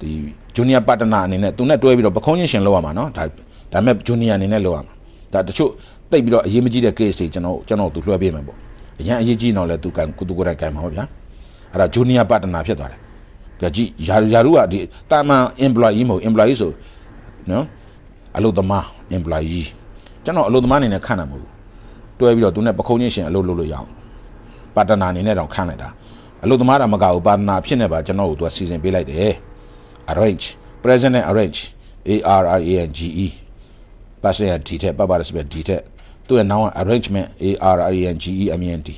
ဒီ junior partner အနေနဲ့သူနဲ့တွဲပြီးတော့ပခုံးချင်းရှင်လောက်ရမှာနော်ဒါဒါပေမဲ့ junior အနေနဲ့လောက်ရမှာဒါတချို့တိတ်ပြီးတော့အရေးမကြီးတဲ့ case တွေကျွန်တော်ကျွန်တော်သူလွှဲပေးမယ်ပေါ့အရင်အရေးကြီးတော့လဲသူကန်သူကိုယ်တိုင်ကန်မှာပေါ့ဗျာအဲ့ဒါ junior partner ဖြစ်သွားတယ်ကြကြည့်ယာယာရုကဒီတာမန် employee မဟုတ် employee ဆိုနော်အလုပ်သမား employee ကျွန်တော်အလုပ်သမားအနေနဲ့ခန့်တာမဟုတ်တွဲပြီးတော့သူနဲ့ပခုံးချင်းရှင်အလုပ်လုပ်လို့ရအောင်ပါတနာအနေနဲ့တော့ခန့်လိုက်တာအလုပ်သမားတာမကဘူးပါတနာဖြစ်နေပါကျွန်တော်တို့သူကစီစဉ်ပေးလိုက်တယ် arrange present နဲ့ arrange a r i a n g e past နဲ့ d ထက်ပပရစပဲ d ထက်သူ့ရဲ့ noun arrangement a r i a n g e m e n t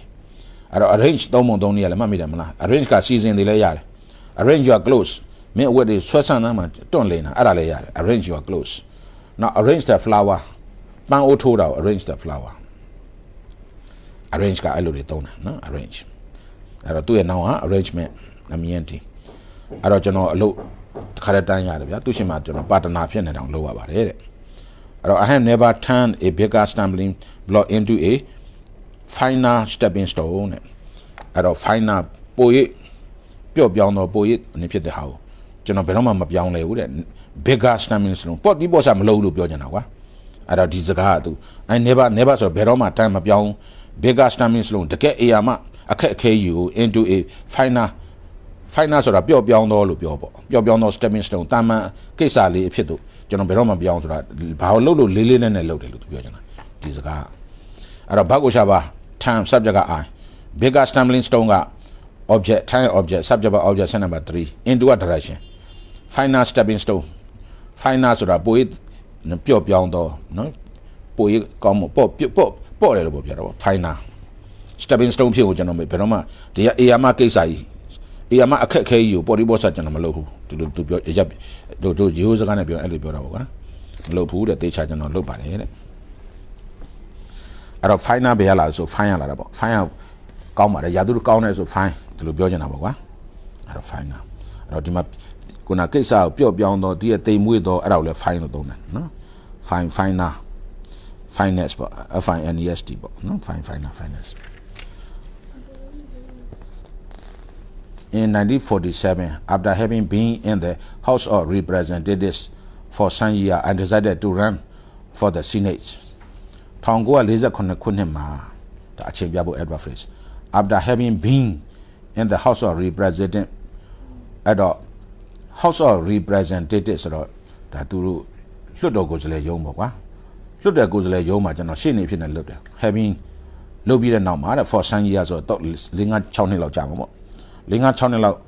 အဲ့တော့ arrange သုံးပုံသုံးနည်းရလဲမှတ်မိတယ်မလား arrange ကစီစဉ်တွေလည်းရတယ် arrange your clothes မင်းအဝတ်တွေဆွဲဆန့်နှမ်းမှာတွန့်လင်းတာအဲ့ဒါလည်းရတယ် arrange your clothes now arrange the flower ပန်းအိုးထိုးတာကို arrange the flower arrange ကအဲ့လိုတွေသုံးတာနော် arrange အဲ့တော့သူ့ရဲ့နောင်က arrangement အမြင်တီအဲ့တော့ကျွန်တော်အလုပ်တစ်ခါတည်းတန်းရတယ်ဗျာသူရှင်မှာကျွန်တော်ပါတနာဖြစ်နေတောင်လုပ်ရပါတယ်တဲ့အဲ့တော့ I have never turned a bigger stumbling block into a finer stepping stone တဲ့အဲ့တော့ finer ပိုရပျော့ပြောင်းတော့ပိုရအနေဖြစ်တဲ့ဟာကိုကျွန်တော်ဘယ်တော့မှမပြောင်းလဲဘူးတဲ့ bigger stumbling stone ပေါ့ဒီပေါ့စားမလုပ်လို့ပြောချင်တာကွာ အဲ့တော့ဒီစကားကသူ I never never ဆိုတော့ဘယ်တော့မှတန်းမပြောင်း bigger stumbling stone တကယ်အရာမှအခက်အခဲယူ into a finer finer ဆိုတာပျော့ပြောင်းတော့လို့ပြောပေါ့ပျော့ပြောင်းတော့ stepping stone တာမန်ကိစ္စလေးအဖြစ်တို့ကျွန်တော်ဘယ်တော့မှပြောင်းဆိုတာဘာလို့လို့လေးလေးနဲ့နဲ့လုပ်တယ်လို့သူပြောချင်တာဒီစကားအဲ့တော့ဘတ်ကိုရှာပါ time subject က i bigger stumbling stone က object time object subject က object set number 3 into a direction finer stepping stone finer ဆိုတာပိုရေး ပျော့ပြောင်းတော့နော်ပိုရေးကောင်းမပေါ့ပေါ့ပေါ့တယ်လို့ပြောပြတော့ finer stepping stone ဖြစ်ကိုကျွန်တော်ဘယ်တော့မှဒီကအေယာမကိစ္စကြီးအေယာမအခက်အခဲကြီးကိုပေါ်ဒီပေါ်ဆက်ကျွန်တော်မလုပ်ဘူးသူတို့သူပြောရပ်တို့တို့ရိုးစကားနဲ့ပြောအဲ့လိုပြောတာပေါ့ကွာမလုပ်ဘူးတဲ့တေချာကျွန်တော်လုပ်ပါတယ်တဲ့အဲ့တော့ fine ဘယ်ရလာဆို fine ရလာတာပေါ့ fine ကောင်းပါတယ်ရာသူတို့ကောင်းတယ်ဆို fine ဒီလိုပြောချင်တာပေါ့ကွာအဲ့တော့ fine အဲ့တော့ဒီမှာခုနကိစ္စကိုပျော့ပြောင်းတော့ဒီရဲ့တိမ်မွေးတော့အဲ့ဒါကိုလည်း fine လို့သုံးတယ်နော် fine fine finance ပေါ့ F I N E S T ပေါ့နော် fine fine finance in 1947, after having been in the House of Representatives for some years, I decided to run for the Senate. 1948ခုနှစ်မှာဒါအချိန်ပြဖို့ Edward Phrase after having been in the House of Representatives အဲ့တော့ House of Representatives ဆိုတော့ဒါသူတို့ လွှတ်တော်ကိုယ်စားလှယ်ရုံးပေါ့ကွာလွှတ်တော်ကိုယ်စားလှယ်ရုံးမှာကျွန်တော်ရှေ့နေဖြစ်နေလွတ်တယ် having လုပ်ပြီးတဲ့နောက်မှာတဲ့ for some years ဆိုတော့၄၅6နှစ်လောက်ကြာမှာပေါ့၄၅6နှစ်လောက်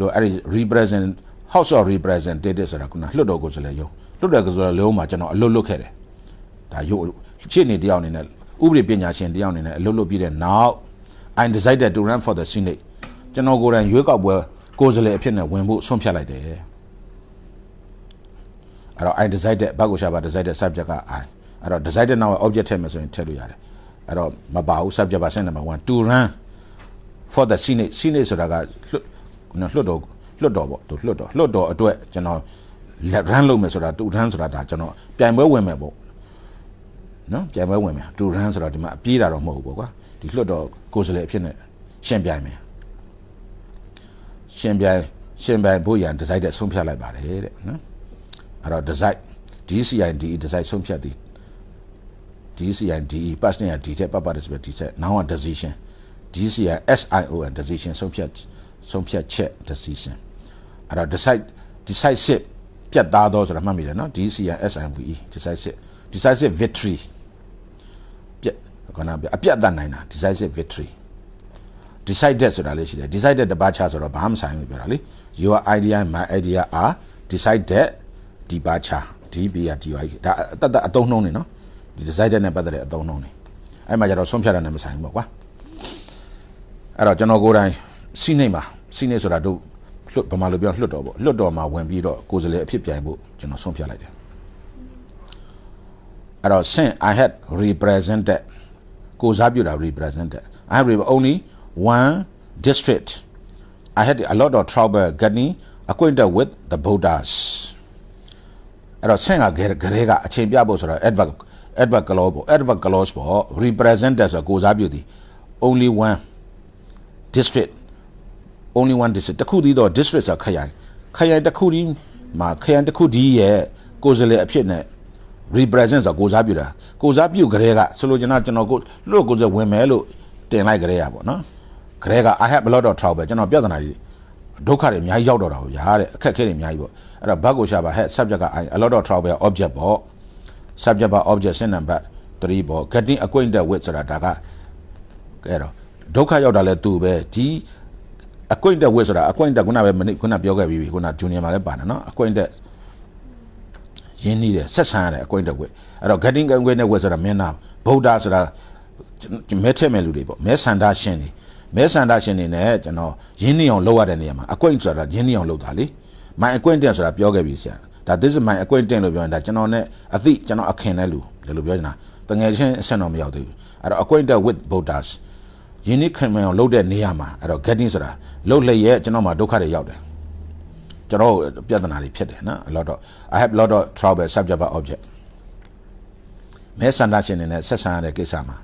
လို့အဲ့ဒီ represent House of Representatives ဆိုတာကလွှတ်တော်ကိုယ်စားလှယ်ရုံးလွှတ်တော်ကိုယ်စားလှယ်ရုံးမှာကျွန်တော်အလွတ်လွတ်ခဲ့တယ်ဒါရုပ်ရှင်းနေတယောက်အနေနဲ့ဥပဒေပညာရှင်တယောက်အနေနဲ့အလွတ်လွတ်ပြီးတဲ့နောက် I decided to run for the Senate ကျွန်တော်ကိုယ်တိုင်ရွေးကောက်ပွဲကိုယ်စားလှယ်အဖြစ်နဲ့ဝင်ဖို့ဆုံးဖြတ်လိုက်တယ် အဲ့တော့ I decided ဘတ်ကိုရှာပါ decided subject က I အဲ့တော့ decided now object ထည့်မယ်ဆိုရင်ထည့်လို့ရတယ်အဲ့တော့မပါဘူး subject ပါ sentence number 1 to run for the senate senate ဆိုတာကလွှတ်လွှတ်တော်လွှတ်တော်ပေါ့သူလွှတ်တော်လွှတ်တော်အတွက်ကျွန်တော် run လုပ်မယ်ဆိုတာတူ run ဆိုတာဒါကျွန်တော်ပြိုင်ပွဲဝင်မယ်ပေါ့နော်ပြိုင်ပွဲဝင်မယ်တူ run ဆိုတော့ဒီမှာအပြေးတာတော့မဟုတ်ဘူးပေါ့ကွာဒီလွှတ်တော်ကိုယ်စားလှယ်အဖြစ်နဲ့ရှင်ပြိုင်မယ်ရှင်ပြိုင်ရှင်ပြိုင်ဖို့ရန် decide ဆုံးဖြတ်လိုက်ပါတယ်တဲ့နော် အဲ့တော့ decide DCID decide ဆုံးဖြတ်သည် DCID past နဲ့ D တဲ့ပတ်ပတ်တယ်ဆိုပြီး D တဲ့ now a decision DCI SION decision ဆုံးဖြတ်ဆုံးဖြတ်ချက် decision အဲ့တော့ decide decisive ပြတ်သားတော့ဆိုတာမှတ်မိတယ်နော် DCI SIVE decisive decisive victory ပြတ်ခဏပြအပြတ်တတ်နိုင်တာ decisive victory decided ဆိုတာလေးရှိတယ် decided တပါချဆိုတော့ဘာမှမဆိုင်ဘူးပြောတာလေ your idea and my idea are decided departure DBR DY ဒါတတ်တအတုံးနှုံးနေနော်ဒီ decided နဲ့ပတ်သက်တဲ့အတုံးနှုံးနေအဲ့မှာကျတော့ဆုံးဖြတ်တာနဲ့မဆိုင်ဘူးပေါ့ကွာအဲ့တော့ကျွန်တော်ကိုယ်တိုင်စီးနေမှာစီးနေဆိုတာတို့လွတ်ဗမာလိုပြောလွတ်တော်ပေါ့လွတ်တော်မှာဝင်ပြီးတော့ကိုယ်စလေအဖြစ်ပြိုင်ဖို့ကျွန်တော်ဆုံးဖြတ်လိုက်တယ်အဲ့တော့ since I had represented ကိုစားပြတာ represented I have only one district I had a lot of trouble getting acquainted with the Buddhas အဲ့တော့ဆင့်ကဂရေကအချိန်ပြဖို့ဆိုတော့ advert advert clause ပေါ့ advert clause ပေါ့ represented ဆိုကိုစားပြုသည် only one district only one district တခုတည်းတော့ district ဆိုခရိုင်ခရိုင်တစ်ခုတည်းမှာခရိုင်တစ်ခုတည်းရဲ့ကိုယ်စားလှယ်အဖြစ်နဲ့ represent ဆိုကိုစားပြုတာကိုစားပြုကြတဲ့ကဆိုလိုချင်တာကျွန်တော်ကိုလွတ်ကိုယ်စားဝင်မယ်လို့တင်လိုက်ကြတဲ့ရပေါ့နော်ကြတဲ့က I have a lot of trouble ကျွန်တော်ပြဿနာတွေဒုက္ခတွေအများကြီးရောက်တော့တာဗျာတဲ့အခက်အခဲတွေအများကြီးပေါ့ အဲ့တော့ဘတ်ကိုရှာပါ head subject က I a lot of trouble object ပေါ့ subject ပါ object စနံပါတ်3ပေါ့ getting acquainted with ဆိုတာဒါကအဲ့တော့ဒုက္ခရောက်တာလဲသူပဲဒီအကွင့်တက်ဝစ်ဆိုတာအကွင့်တက်ခုနပဲမနေ့ခုနပြောခဲ့ပြီးပြီခုနဂျူနီယာမှာလည်းပါတယ်နော်အကွင့်တက်ရင်းနှီးတယ်ဆက်ဆံရတယ်အကွင့်တက်ဝစ်အဲ့တော့ getting acquainted with ဆိုတာမင်းနာဗုဒ္ဓဆိုတာမဲထက်မဲ့လူတွေပေါ့မဲဆန္ဒရှင်တွေမဲဆန္ဒရှင်တွေနဲ့ကျွန်တော်ရင်းနှီးအောင်လုပ်ရတဲ့နေရာမှာအကွင့်ဆိုတာရင်းနှီးအောင်လုပ်တာလေ my acquaintance ဆိုတာပြောခဲ့ပြီဆရာဒါ this is my acquaintance လို့ပြောရင်ဒါကျွန်တော်နဲ့အသိကျွန်တော်အခင်တဲ့လူဒီလိုပြောနေတာတငယ်ချင်းအဆင့်တော့မရောက်သေးဘူးအဲ့တော့ acquainted with voters ယင်းနှခင်မအောင်လုပ်တဲ့နေရာမှာအဲ့တော့ getting ဆိုတာလုပ်လျက်ကျွန်တော်မှာဒုက္ခတွေရောက်တယ်ကျွန်တော်ပြဿနာတွေဖြစ်တယ်နော် a lot of i have lot of trouble subject by object မဲဆန္ဒရှင်တွေနဲ့ဆက်ဆံရတဲ့ကိစ္စမှာ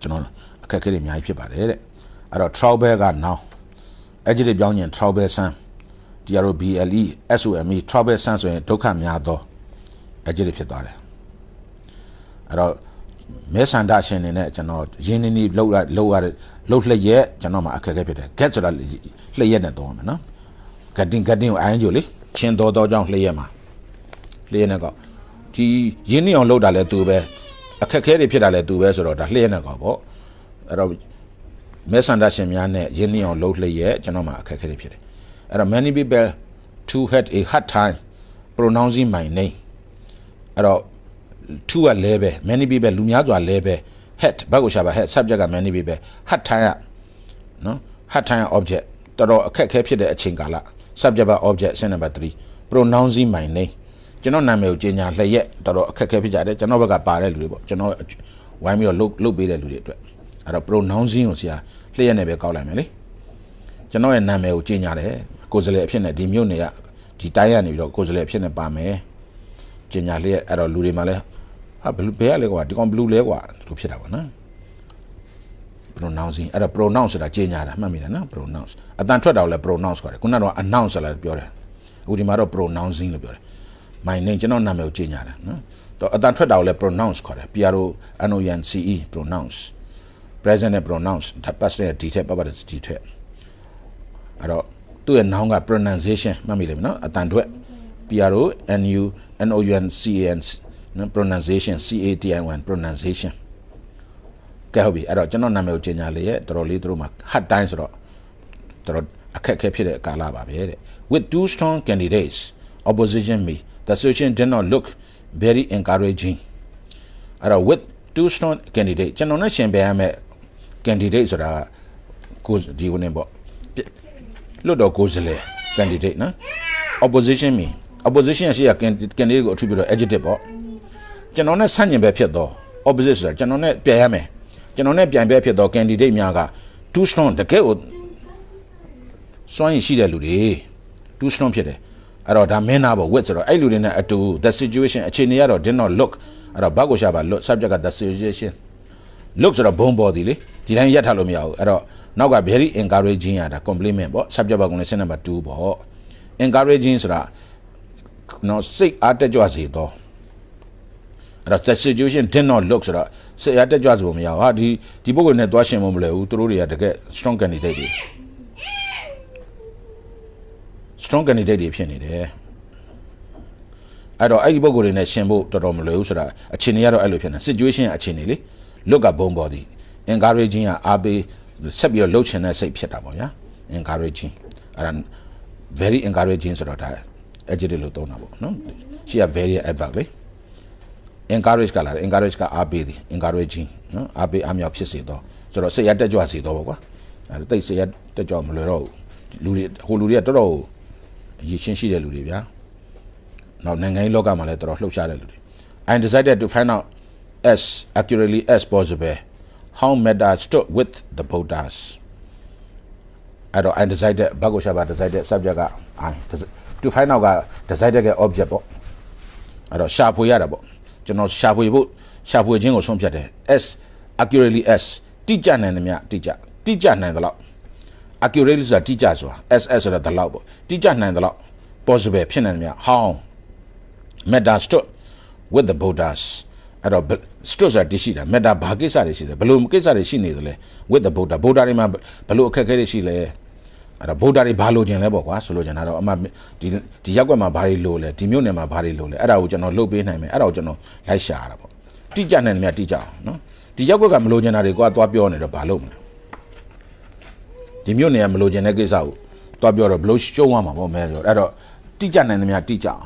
ကျွန်တော်အခက်အခဲတွေအများကြီးဖြစ်ပါတယ်တဲ့အဲ့တော့ trouble က now အဲ့ဒီပြောင်းရင် trouble sun TROBLE SOME trouble sun ဆိုရင်ဒုက္ခများသောအဲ့ဒီဖြစ်သွားတယ်အဲ့တော့မဲဆန္ဒရှင်နေနဲ့ကျွန်တော်ရင်းနှီးနှီးလှုပ်ရလှုပ်ရလှုပ်လျက်ကျွန်တော်မှာအခက်အခဲဖြစ်တယ် get ဆိုတာလျက်နဲ့သုံးရမယ်နော် getting getting ကိုအိုင်းကြလို့လေချင်းတော်တော်ကြောင့်လျက်မှာလျက်နဲ့ကောဒီရင်းနှီးအောင်လှုပ်တာလဲသူပဲအခက်အခဲတွေဖြစ်တာလဲသူပဲဆိုတော့ဒါလျက်နဲ့ကောပေါ့အဲ့တော့မဲဆန္ဒရှင်များနဲ့ရင်းနှီးအောင်လှုပ်လျက်ကျွန်တော်မှာအခက်အခဲတွေဖြစ်တယ် အဲ့တော့ many people to had a hard time pronouncing my name အဲ့တော့ to ကလဲပဲ many people လူများစွာလဲပဲ had ဘတ်ကိုရှာပါ had subject က many people hard time ကနော် hard time object တော်တော်အခက်ခဲဖြစ်တဲ့အချိန်ကာလ subject က object ဆင့်နံပါတ်3 pronouncing my name ကျွန်တော်နာမည်ကိုကြေညာလျက်တော်တော်အခက်ခဲဖြစ်ကြတယ်ကျွန်တော်ဘက်ကပါတဲ့လူတွေပေါ့ကျွန်တော်ဝိုင်းပြီးတော့လုတ်လုတ်ပေးတဲ့လူတွေအတွက်အဲ့တော့ pronouncing ကိုဆရာလျက်နဲ့ပဲကောက်လိုက်မယ်လေ ကျွန်တော်ရဲ့နာမည်ကိုကြေညာတယ်ကိုယ်စလဲအဖြစ်နဲ့ဒီမြို့နေရဒီတိုင်းရနေပြီးတော့ကိုယ်စလဲအဖြစ်နဲ့ပါမယ်ကြေညာလျက်အဲ့တော့လူတွေမှလည်းဟာဘယ်ဘယ်ကလဲကွာဒီကောင်ဘလူးလဲကွာလို့ဖြစ်တာပေါ့နော် pronouncing အဲ့ဒါ pronounce ဆိုတာကြေညာတာမှတ်မိတယ်နော် pronounce အတန်ထွက်တာကိုလည်း pronounce ခေါ်တယ်ခုနကတော့ announce လာပြောတယ်အခုဒီမှာတော့ pronouncing လို့ပြောတယ် my name ကျွန်တော်နာမည်ကိုကြေညာတာနော်တော့အတန်ထွက်တာကိုလည်း pronounce ခေါ်တယ် P R O N O N C E pronounce present နဲ့ pronounce ဒါ past နဲ့ detail ပတ်ပတ် detail အဲ့တော့သူ့ရဲ့ noun က pronunciation မှတ်မိလိမ့်မယ်နော်အတန်ထွက် P R O N U N O U N C A N နော် pronunciation C A T I O N pronunciation ကဲဟုတ်ပြီအဲ့တော့ကျွန်တော်နာမည်ကိုကြေညာလေရဲ့တော်တော်လေးသူတို့မှာ hard time ဆိုတော့တော်တော်အခက်အခဲဖြစ်တဲ့ကာလပါပဲတဲ့ with two strong candidates opposition me the situation did not look very encouraging အဲ့တော့ with two strong candidate ကျွန်တော်နဲ့ရှင်ပြရမယ် candidate ဆိုတာကိုဒီဝင်ပေါ့ လွတ်တော်ကိုယ်စားလှယ် candidate နော် opposition me opposition ရှိရ candidate ကိုအထူးပြတော့ adjective ပေါ့ကျွန်တော်နဲ့ဆန့်ကျင်ဘက်ဖြစ်တော့ opposite ဆိုတာကျွန်တော်နဲ့ပြိုင်ရမယ်ကျွန်တော်နဲ့ပြိုင်ဘက်ဖြစ်တော့ candidate များက too strong တကယ်ကိုစွမ်းရည်ရှိတဲ့လူတွေ too strong ဖြစ်တယ်အဲ့တော့ဒါမင်းနာပေါ့ with ဆိုတော့အဲ့လူတွေနဲ့အတူ the situation အခြေအနေကတော့ did not look အဲ့တော့ဘတ်ကိုရှာပါ look subject က the situation look ဆိုတော့ဘုံပေါ်သည်လေဒီတိုင်းရက်ထားလို့မရဘူးအဲ့တော့ နောက်က very encouraging ရတာ compliment ပေါ့ subject ဘကုန်းနဲ့ number 2ပေါ့ encouraging ဆိုတာနော်စိတ်အားတက်ကြွစေတော့အဲ့တော့ the situation did not look ဆိုတော့စိတ်အားတက်ကြွစေဖို့မရဘူးဟာဒီဒီပုဂ္ဂိုလ်နဲ့သွားရှင်ဖို့မလွယ်ဘူးသူတို့တွေကတကယ် strong candidate တွေ strong candidate တွေဖြစ်နေတယ်အဲ့တော့အဲ့ဒီပုံကိုယ်တွေနဲ့ရှင်ဖို့တော်တော်မလွယ်ဘူးဆိုတာအခြေအနေကတော့အဲ့လိုဖြစ်နေ situation အခြေအနေလေ look ကဘုံပေါ်ဒီ encouraging ကအားပေး ဆက်ပြီးတော့လှုပ်ချင်တဲ့စိတ်ဖြစ်တာပေါ့ဗျာ encouraging အဲ့ဒါ very encouraging ဆိုတော့ဒါ adjective လို့သုံးတာပေါ့နော်ရှိရ very adverb လေ encourage ကလာတယ် encourage ကအားပေးသည် encouraging နော်အားပေးအားမြောက်ဖြစ်စေတော့ဆိုတော့စိတ်ရတက်ကြွစေတော့ပေါ့ကွာအဲ့ဒါတိတ်စိတ်ရတက်ကြွမလွယ်တော့ဘူးလူတွေဟိုလူတွေကတော်တော်ရည်ရှင်းရှိတဲ့လူတွေဗျာနောက်နိုင်ငံရေးလောကမှာလည်းတော်တော်လှုပ်ရှားတဲ့လူတွေ I decided to find out as accurately as possible how Meta stood with the Buddhas အဲ့တော့ I decided ဘာကိုရှာပါ decided subject က I to find out က decided က object ပေါ့အဲ့တော့ရှာဖွေရတာပေါ့ကျွန်တော်ရှာဖွေဖို့ရှာဖွေခြင်းကိုဆုံးဖြတ်တယ် as accurately as တိကျနိုင်သမျှတိကျတိကျနိုင်သလောက် accurately ဆိုတာတိကျဆိုတာ ss ဆိုတာဒီလောက်ပေါ့တိကျနိုင်သလောက် possible ဖြစ်နိုင်သမျှ how meta stood with the buddhas အဲ့တော့ stood ဆိုတာတရှိတာ meta ဘာကိစ္စတွေရှိတယ်ဘယ်လိုကိစ္စတွေရှိနေသလဲ with the buddha buddha တွေမှာဘယ်လိုအခက်အခဲတွေရှိလဲအဲ့တော့ဗုဒ္ဓတွေဘာလိုချင်လဲပေါ့ကွာဆိုလိုချင်တာတော့အမှဒီဒီရက်ွက်မှာဘာတွေလိုလဲဒီမြို့နယ်မှာဘာတွေလိုလဲအဲ့ဒါကိုကျွန်တော်လုပ်ပေးနိုင်မယ်အဲ့ဒါကိုကျွန်တော်လိုက်ရှာရတာပေါ့တိကျနိုင်တယ်များတိကျအောင်နော်ဒီရက်ွက်ကမလိုချင်တာတွေကွာသွားပြောနေတော့ဘာလုပ်မလဲဒီမြို့နယ်ကမလိုချင်တဲ့ကိစ္စကိုသွားပြောတော့ဘလို့ရှုံးသွားမှာပေါ့မဲဆိုအဲ့တော့တိကျနိုင်တယ်များတိကျအောင်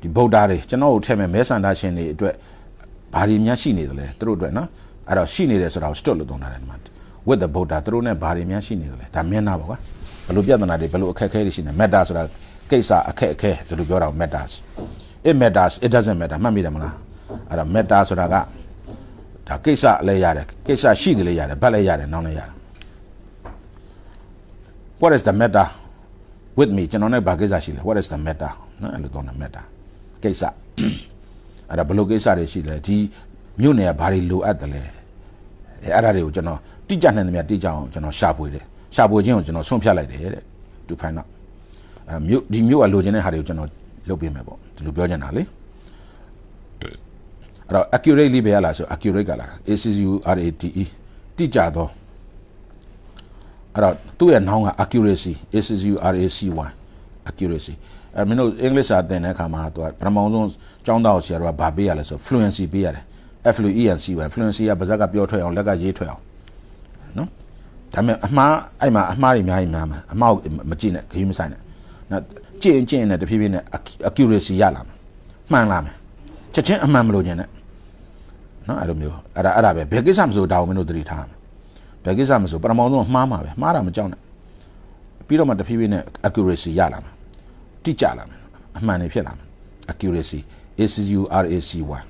ဒီဗုဒ္ဓတွေကျွန်တော်တို့ထည့်မဲ့မဲဆန္ဒရှင်တွေအတွက်ဘာတွေများရှိနေသလဲသူတို့အတွက်နော်အဲ့တော့ရှိနေတယ်ဆိုတာကို stop လို့သုံးတာတယ်ဒီမှာ with the Buddha သူတို့ ਨੇ ဘာတွေများရှိနေသလဲဒါမျက်နှာပေါ့ကွာဘယ်လိုပြဿနာတွေဘယ်လိုအခက်အခဲတွေရှိနေ metta ဆိုတာကိစ္စအခက်အခဲဒီလိုပြောတာ metta it matters it doesn't matter မှတ်မိတယ်မလားအဲ့တော့ matter ဆိုတာကဒါကိစ္စလည်းရတယ်ကိစ္စရှိတယ်လည်းရတယ်ဘတ်လည်းရတယ်နောင်းလည်းရတယ် what is the matter with me ကျွန်တော်နဲ့ဘာကိစ္စရှိလဲ what is the matter နော်အဲ့လိုတော့ matter ကိစ္စအဲ့ဒါဘယ်လိုကိစ္စတွေရှိလဲဒီမြို့နယ်ကဘာတွေလိုအပ်တယ်လဲအဲ့ဒါတွေကိုကျွန်တော်တိကျနိုင်တယ်များတိကျအောင်ကျွန်တော်ရှာဖွေတယ်ရှာဖွေခြင်းကိုကျွန်တော်ဆုံးဖြတ်လိုက်တယ်တဲ့ to find out အဲ့မြို့ဒီမြို့ကလိုချင်တဲ့ဟာတွေကိုကျွန်တော်လုပ်ပေးမယ်ပေါ့ဒီလိုပြောချင်တာလေအဲ့တော့ accurately ပဲရလားဆို accurate ကလား A C U R A T E တိကျတော့အဲ့တော့သူ့ရဲ့နောင်းက accuracy A C U R A C Y accuracy အဲ့မင်းတို့အင်္ဂလိပ်စာသင်တဲ့အခါမှာသူကပထမဆုံးကျောင်းသားဆရာတော်ကဗာပေးရလဲဆို fluency ပေးရတယ် F L E N C Y fluency ကပါဇက်ကပြောထွက်အောင်လက်ကရေးထွက်အောင်နော်ဒါပေမဲ့အမှားအဲ့မှာအမှားတွေအများကြီးများမှာအမှားကိုမကြည့်နဲ့ခရီးမဆိုင်နဲ့နော်ကြည့်ရင်ကြည့်ရင်လည်းတဖြည်းဖြည်းနဲ့ accuracy ရလာမှာမှန်လာမယ်ချက်ချင်းအမှန်မလို့ညင်နဲ့နော်အဲ့လိုမျိုးအဲ့ဒါအဲ့ဒါပဲဘယ်ကိစ္စမဆိုဒါကိုမင်းတို့သတိထားမယ်ဘယ်ကိစ္စမဆိုပထမဆုံးမှားမှာပဲမှားတာမကြောက်နဲ့ပြီးတော့မှတဖြည်းဖြည်းနဲ့ accuracy ရလာမှာ တိကျလာမယ်အမှန်တွေဖြစ်လာမယ် accuracy A C U R A C Y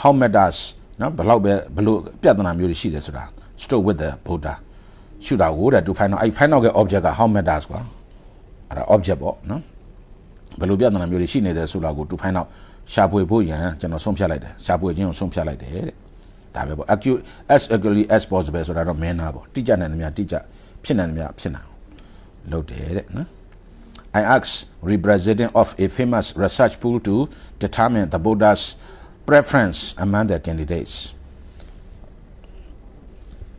how matters နော်ဘယ်လောက်ပဲဘယ်လိုပြဿနာမျိုးတွေရှိတယ်ဆိုတာ stroke with the Buddha ရှုတာကိုတဲ့ to find out အဲ့ find out ရဲ့ object က how matters ကွာအဲ့ဒါ object ပေါ့နော်ဘယ်လိုပြဿနာမျိုးတွေရှိနေတယ်ဆိုတာကို to find out ရှာဖွေဖို့ရန်ကျွန်တော်ဆုံးဖြတ်လိုက်တယ်ရှာဖွေခြင်းကိုဆုံးဖြတ်လိုက်တယ်တဲ့ဒါပဲပေါ့ accurate as accurately as possible ဆိုတာတော့မင်းနာပေါ့တိကျနိုင်တယ်များတိကျဖြစ်နိုင်တယ်များဖြစ်နိုင်လုပ်တယ်တဲ့နော် I asked representative of a famous research pool to determine the Buddha's preference among the candidates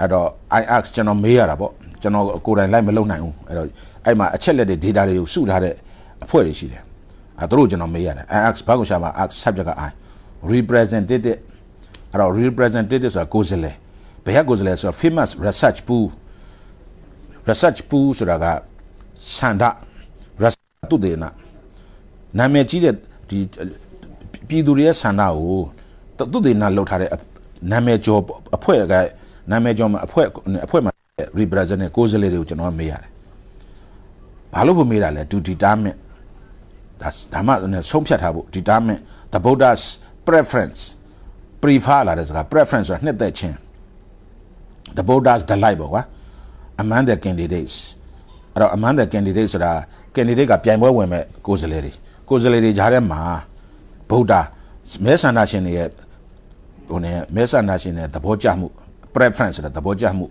အဲ့တော့ I ask ကျွန်တော်မေးရတာပေါ့ကျွန်တော်ကိုယ်တိုင်လိုက်မလုပ်နိုင်ဘူးအဲ့တော့အဲ့မှာအချက်လက်တွေ data တွေကိုစုထားတဲ့အဖွဲ့တွေရှိတယ်အဲ့တို့ကျွန်တော်မေးရတယ် I ask ဘာကိုရှာမှာ ask subject က I representative အဲ့တော့ representative ဆိုတာကိုယ်စားလှယ်ဘယ်ကကိုယ်စားလှယ်ဆိုတော့ famous research pool research pool ဆိုတာကစန္ဒ တုတေနနာမည်ကြီးတဲ့ဒီပြည်သူတွေရဲ့ဆန္ဒကိုတုတေနလောက်ထားတဲ့နာမည်ကျော်အဖွဲ့ကနာမည်ကျော်မှာအဖွဲ့အဖွဲ့မှာ represent ကိုယ်စားလှယ်တွေကိုကျွန်တော်မေးရတယ်။ဘာလို့ဖို့မေးတာလဲ to determine ဒါဒါမှဆုံးဖြတ်ထားဖို့ determine the Buddha's preference prefer လာတဲ့စကား preference ဆိုတာနှစ်သက်ခြင်း the Buddha's delight ပေါ့ကွာ among the candidates အဲ့တော့ among the candidates ဆိုတာ candidate ကပြိုင်ပွဲဝင်မဲ့ကိုယ်စားလှယ်တွေကိုယ်စားလှယ်တွေကြားထဲမှာဗုဒ္ဓမဲဆန္ဒရှင်တွေရဲ့ဟိုနေမဲဆန္ဒရှင်တွေသဘောကျမှု preference ဆိုတာသဘောကျမှု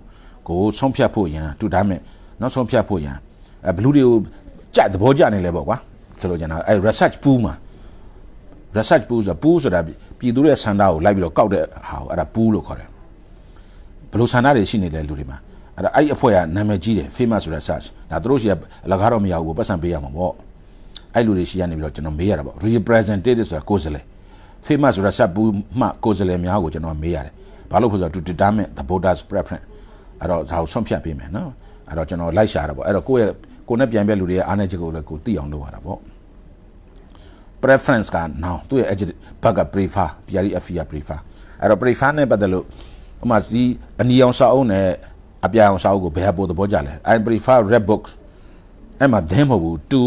ကိုဆုံးဖြတ်ဖို့ရန်တူဒါမဲ့နောက်ဆုံးဖြတ်ဖို့ရန်အဲဘလူးတွေကိုကြသဘောကျနေလဲပေါ့ကွာဆိုလိုချင်တာအဲ research pool မှာ research pool ဆိုတာ pool ဆိုတာပြည်သူရဲ့ဆန္ဒကိုလိုက်ပြီးတော့ကောက်တဲ့ဟာကိုအဲ့ဒါ pool လို့ခေါ်တယ်ဘလို့ဆန္ဒတွေရှိနေတဲ့လူတွေမှာ အဲ့ဒါအဲ့ဒီအဖွဲ့ကနာမည်ကြီးတယ် famous research ဒါသူတို့ရှိအလကားတော့မရဘူးပတ်စံပေးရမှာပေါ့အဲ့လူတွေရှိရနေပြီးတော့ကျွန်တော်မေးရတာပေါ့ representative ဆိုတာကိုယ်စားလှယ် famous research ဘူးမှကိုယ်စားလှယ်များကိုကျွန်တော်မေးရတယ်ဘာလို့ဖြစ်ဆိုတော့ to determine the voters preference အဲ့တော့ဒါကိုဆုံးဖြတ်ပေးမယ်နော်အဲ့တော့ကျွန်တော်လိုက်ရှာတာပေါ့အဲ့တော့ကိုယ့်ရဲ့ကိုယ်နဲ့ပြန်ပြလူတွေရဲ့အားနည်းချက်ကိုလည်းကိုသိအောင်လုပ်ရတာပေါ့ preference က now သူ့ရဲ့ adjective ဘက်က prefer PRF က prefer အဲ့တော့ prefer နဲ့ပတ်သက်လို့ဥမာစီအနီအောင်စာအုပ်နဲ့ အပြာအောင်စာအုပ်ကိုဘယ်ဟာပို့သဘောကြလဲ I prefer red book အဲ့မှာ them မဟုတ်ဘူး to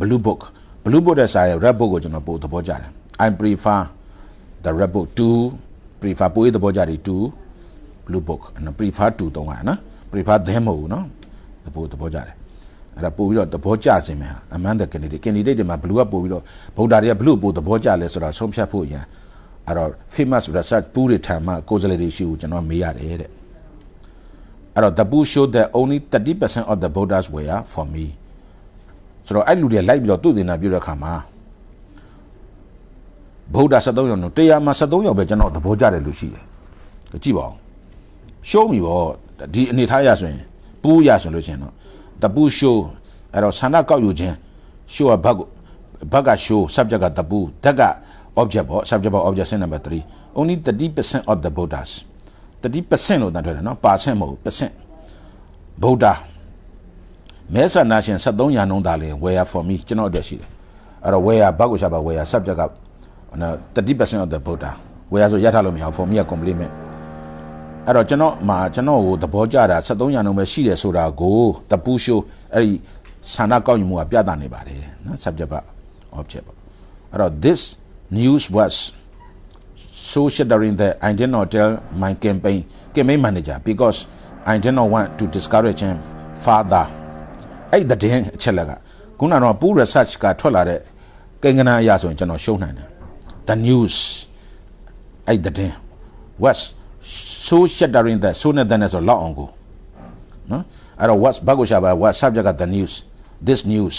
blue book blue book တဲ့စာရဲ့ red book ကိုကျွန်တော်ပို့သဘောကြတယ် I prefer the red book to prefer ပို့သဘောကြတယ် to blue book နော် prefer to တုံးရနော် prefer them မဟုတ်ဘူးနော်သဘောသဘောကြတယ်အဲ့ဒါပို့ပြီးတော့သဘောကျခြင်းမယ်အမှန်တကယ်နေတယ် candidate တွေမှာ blue ကပို့ပြီးတော့ဗုဒ္ဓတွေက blue ပို့သဘောကျလဲဆိုတော့ဆုံးဖြတ်ဖို့ရန်အဲ့တော့ famous research ပူးတွေထံမှာကိုယ်စားလှယ်တွေရှိကိုကျွန်တော်မေးရတယ်တဲ့ အဲ့တော့ the pool showed that only 30% of the voters were for me ဆိုတော့အဲ့လူတွေလိုက်ပြီးတော့သူ့တင်တာပြုတဲ့အခါမှာဗုဒ္ဓ73ယောက်နော်တရားမှာ73ယောက်ပဲကျွန်တော်သဘောကျတယ်လို့ရှိတယ်ကြည့်ပါဦးရှုံးပြီဗောဒီအနေထားရဆိုရင်ပူးရဆိုလို့ရှိရင်တော့ the pool show အဲ့တော့ဆန္ဒကောက်ယူခြင်း show ကဘတ်ဘတ်က show subject က the pool တက်က object ပေါ့ subject ပေါ့ object number 3 only 30% of the voters 30%လို့တန်ထွက်တယ်နော် percent မဟုတ် percent ဗုဒ္ဓမဲဆန္ဒရှင်73ရာနှုန်းသားလေ where for me ကျွန်တော်အတွက်ရှိတယ်အဲ့တော့ where ဘတ်ကိုရှာပါ where subject က30% of the voter where ဆိုရထားလို့မရဘူး for me က complement အဲ့တော့ကျွန်တော်မှာကျွန်တော်ကိုသဘောကျတာ73ရာနှုန်းပဲရှိတယ်ဆိုတာကိုတပူရှိုးအဲ့ဒီဆန္ဒကောက်ယူမှုကပြသနေပါတယ်နော် subject က object ပေါ့အဲ့တော့ this news was so shattering that I did not tell my campaign campaign manager because I did not want to discourage him further အဲ့the day အချက်လက်ကခုနကတော့ Poo research ကထွက်လာတဲ့ကိန်းဂဏအရာဆိုရင်ကျွန်တော်ရှုံးနိုင်တယ် the news အဲ့ the day was so shattering that so နဲ့တဲ့ဆိုလောက်အောင်ကိုနော်အဲ့တော့ what's ဘာကိုရှာပါ what subject of the news this news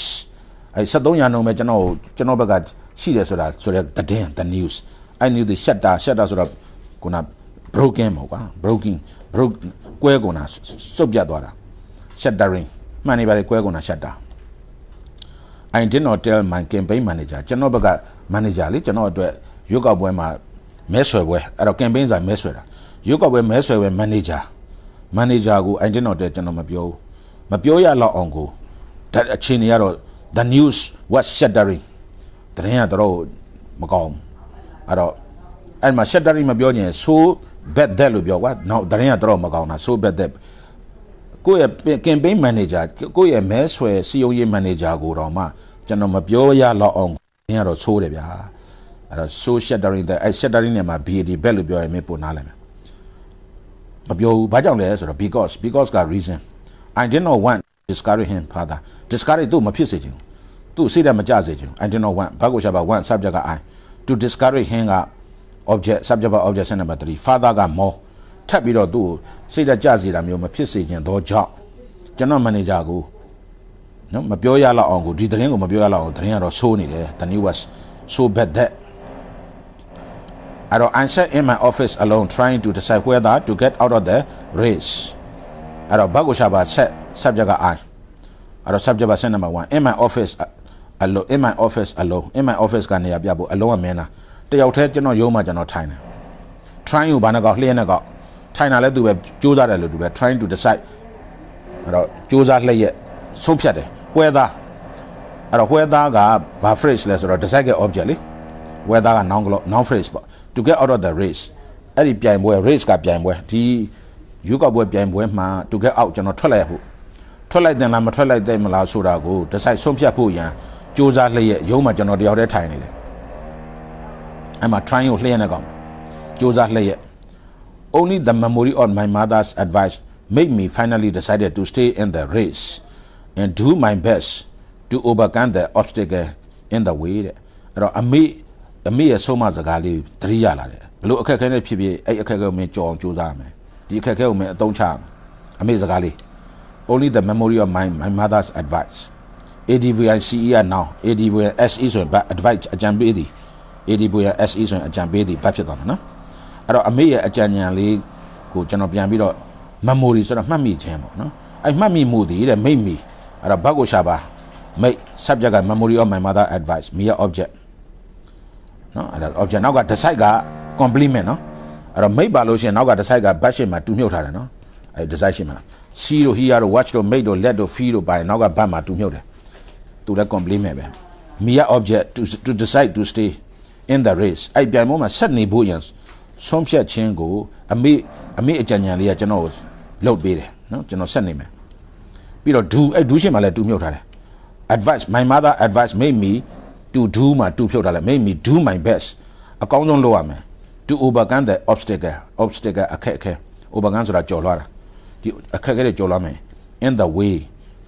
အဲ့73ရာနှုန်းပဲကျွန်တော်ကျွန်တော်ဘက်ကရှိတယ်ဆိုတာဆိုတဲ့ the den the news I knew the shutter shutter ဆိုတော့ခုန broken ပေါ့ကွာ broken broke ကွဲကုန်တာစုပ်ပြတ်သွားတာ shuttering မှန်နေပါလေကွဲကုန်တာ shutter I did not tell my campaign manager ကျွန်တော်ဘက်က manager လေကျွန်တော်အတွက်ရွေးကောက်ပွဲမှာမဲဆွယ်ပွဲအဲ့တော့ campaign ဆိုတာမဲဆွယ်တာရွေးကောက်ပွဲမဲဆွယ်ပွဲ manager manager ကို I did not tell ကျွန်တော်မပြောဘူးမပြောရလောက်အောင်ကိုအချင်းတွေကတော့ the news was shattering တရင်ကတော့မကောင်း အဲ့တော့အဲ့မှာ shattering မပြောရင် so bad that လို့ပြောကွာနောက်တရင်ကတော့မကောင်းတာ so bad that ကိုယ့်ရဲ့ campaign manager ကိုယ့်ရဲ့မဲဆွယ်စီယုံရေး manager ကိုတော့မှကျွန်တော်မပြောရလောက်အောင်နင်းကတော့ဆိုးတယ်ဗျာအဲ့တော့ so shattering တဲ့အဲ့ shattering နဲ့မှာ BAD bad လို့ပြောရင်မပို့နားလိုက်မယ်မပြောဘူးဘာကြောင့်လဲဆိုတော့ because because က reason I did not want discourage him father discourage သူ့မဖြစ်စေချင်ဘူးသူ့စိတ်ဓာတ်မကြစေချင်ဘူး I did not want ဘာကိုရှာပါ want subject က I to discourage him က object subject က object ဆက်နံပါတ်3 father က more ထပ်ပြီးတော့သူ့စိတ်ဓာတ်ကြစေတာမျိုးမဖြစ်စေချင်တော့ကြောင့်ကျွန်တော် manager ကိုနော်မပြောရလောက်အောင်ကိုဒီသတင်းကိုမပြောရလောက်အောင်သတင်းကတော့ဆိုးနေတယ် the news was so bad that I don't answer in my office alone trying to decide whether to get out of the race အဲ့တော့ဘာကိုရှာပါ set subject က I အဲ့တော့ subject ပါ set number 1 in my office alone in my office alone in my office ကနေရပြဖို့ alone ကမင်းလားတယောက်တည်းကျွန်တော်ရုံးမှာကျွန်တော်ထိုင်တယ် trying ကိုဘာနဲ့ကောက်လျှက်နဲ့ကောက်ထိုင်တာလဲသူပဲစူးစမ်းတယ်လို့သူပဲ trying to decide အဲ့တော့စူးစမ်းလျက်ဆုံးဖြတ်တယ် whether အဲ့တော့ whether ကဘာ phrase လဲဆိုတော့ decide က object လေ whether က noun noun phrase ပေါ့ to get out of the race အဲ့ဒီပြိုင်ပွဲ race ကပြိုင်ပွဲဒီယူကပွဲပြိုင်ပွဲမှာ to get out ကျွန်တော်ထွက်လိုက်ရဖို့ထွက်လိုက်တယ်လားမထွက်လိုက်တယ်မလားဆိုတာကို decide ဆုံးဖြတ်ဖို့ရန် စူးစမ်းလျက်ရုံးမှာကျွန်တော်တယောက်တည်းထိုင်နေတယ်အဲ့မှာ trying ကိုလျှက်နေကောင်စူးစမ်းလျက် only the memory of my mother's advice made me finally decided to stay in the race and do my best to overcome the obstacle in the way တဲ့အဲ့တော့အမေအမေရဲ့ဆုံးမစကားလေးသတိရလာတယ်ဘလို့အခက်အခဲနဲ့ဖြစ်ဖြစ်အဲ့အခက်အခဲကိုမင်းကြော်အောင်ကြိုးစားရမယ်ဒီအခက်အခဲကိုမင်းအသုံးချရမယ်အမေစကားလေး only the memory of my my mother's advice ADVI CE က now ADVI SE ဆိုရင် advice အကြံပေးသည် ADVI SE ဆိုရင်အကြံပေးသည်ဘာဖြစ်သွားမှာနော်အဲ့တော့အမေရဲ့အကြံဉာဏ်လေးကိုကျွန်တော်ပြန်ပြီးတော့ memory ဆိုတော့မှတ်မိခြင်းပေါ့နော်အဲ့မှတ်မိမှုဒီတဲ့မိတ်မီအဲ့တော့ဘတ်ကိုရှာပါ make subject က memory of my mother advice မိရ object နော်အဲ့ဒါ object နောက်က decide က complement နော်အဲ့တော့ make ပါလို့ရှိရင်နောက်က decide က batch ရှင်းမှာတူမြုပ်ထားတယ်နော်အဲ့ decide ရှင်းမှာ see တို့ hear တို့ watch တို့ make တို့ let တို့ feel တို့ပါရင်နောက်က bat မှာတူမြုပ်တယ် သူလည်း complement ပဲမိရ object to to decide to stay in the race အဲ့ပြိုင်ပွဲမှာဆက်နေဖို့ရန်ဆုံးဖြတ်ခြင်းကိုအမေအမေအကြံဉာဏ်လေးကကျွန်တော်လုပ်ပေးတယ်နော်ကျွန်တော်ဆက်နေမယ်ပြီးတော့ do အဲ့ do ရှင်းမှာလည်းတူမြုပ်ထားတယ် advice my mother advice made me to do မှာ to ဖြုတ်ထားလဲ made me do my best အကောင်းဆုံးလုပ်ရမယ် to overcome the obstacle obstacle အခက်အခဲ overcome ဆိုတာကျော်လွှားတာဒီအခက်အခဲတွေကျော်လွှားမယ် in the way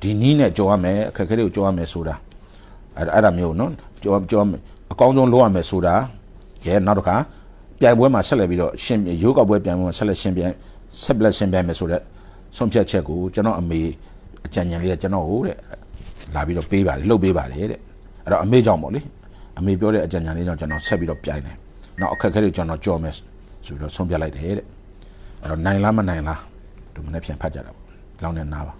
ဒီနည်းနဲ့ကျော်ရမယ်အခက်အခဲတွေကိုကျော်ရမယ်ဆိုတာအဲ့အဲ့ဒါမျိုးနော်ကျော်ကျော်အကောင်းဆုံးလုပ်ရမယ်ဆိုတာရဲနောက်တစ်ခါပြိုင်ပွဲမှာဆက်လက်ပြီးတော့ရှင်ရိုးကောက်ပွဲပြိုင်ပွဲမှာဆက်လက်ရှင်ပြိုင်ဆက်လက်ရှင်ပြိုင်မယ်ဆိုတော့ဆုံးဖြတ်ချက်ကိုကျွန်တော်အမေအကြံဉာဏ်လေးကကျွန်တော်ဟိုတဲ့လာပြီးတော့ပေးပါတယ်လှုပ်ပေးပါတယ်တဲ့အဲ့တော့အမေကြောင့်ပေါ့လေအမေပြောတဲ့အကြံဉာဏ်လေးကြောင့်ကျွန်တော်ဆက်ပြီးတော့ပြိုင်တယ်နောက်အခက်အခဲတွေကျွန်တော်ကြော်မယ်ဆိုပြီးတော့ဆုံးဖြတ်လိုက်တယ်တဲ့အဲ့တော့နိုင်လားမနိုင်လားဒီမနေ့ပြန်ဖတ်ကြတာပေါ့လောင်းနေနားပါ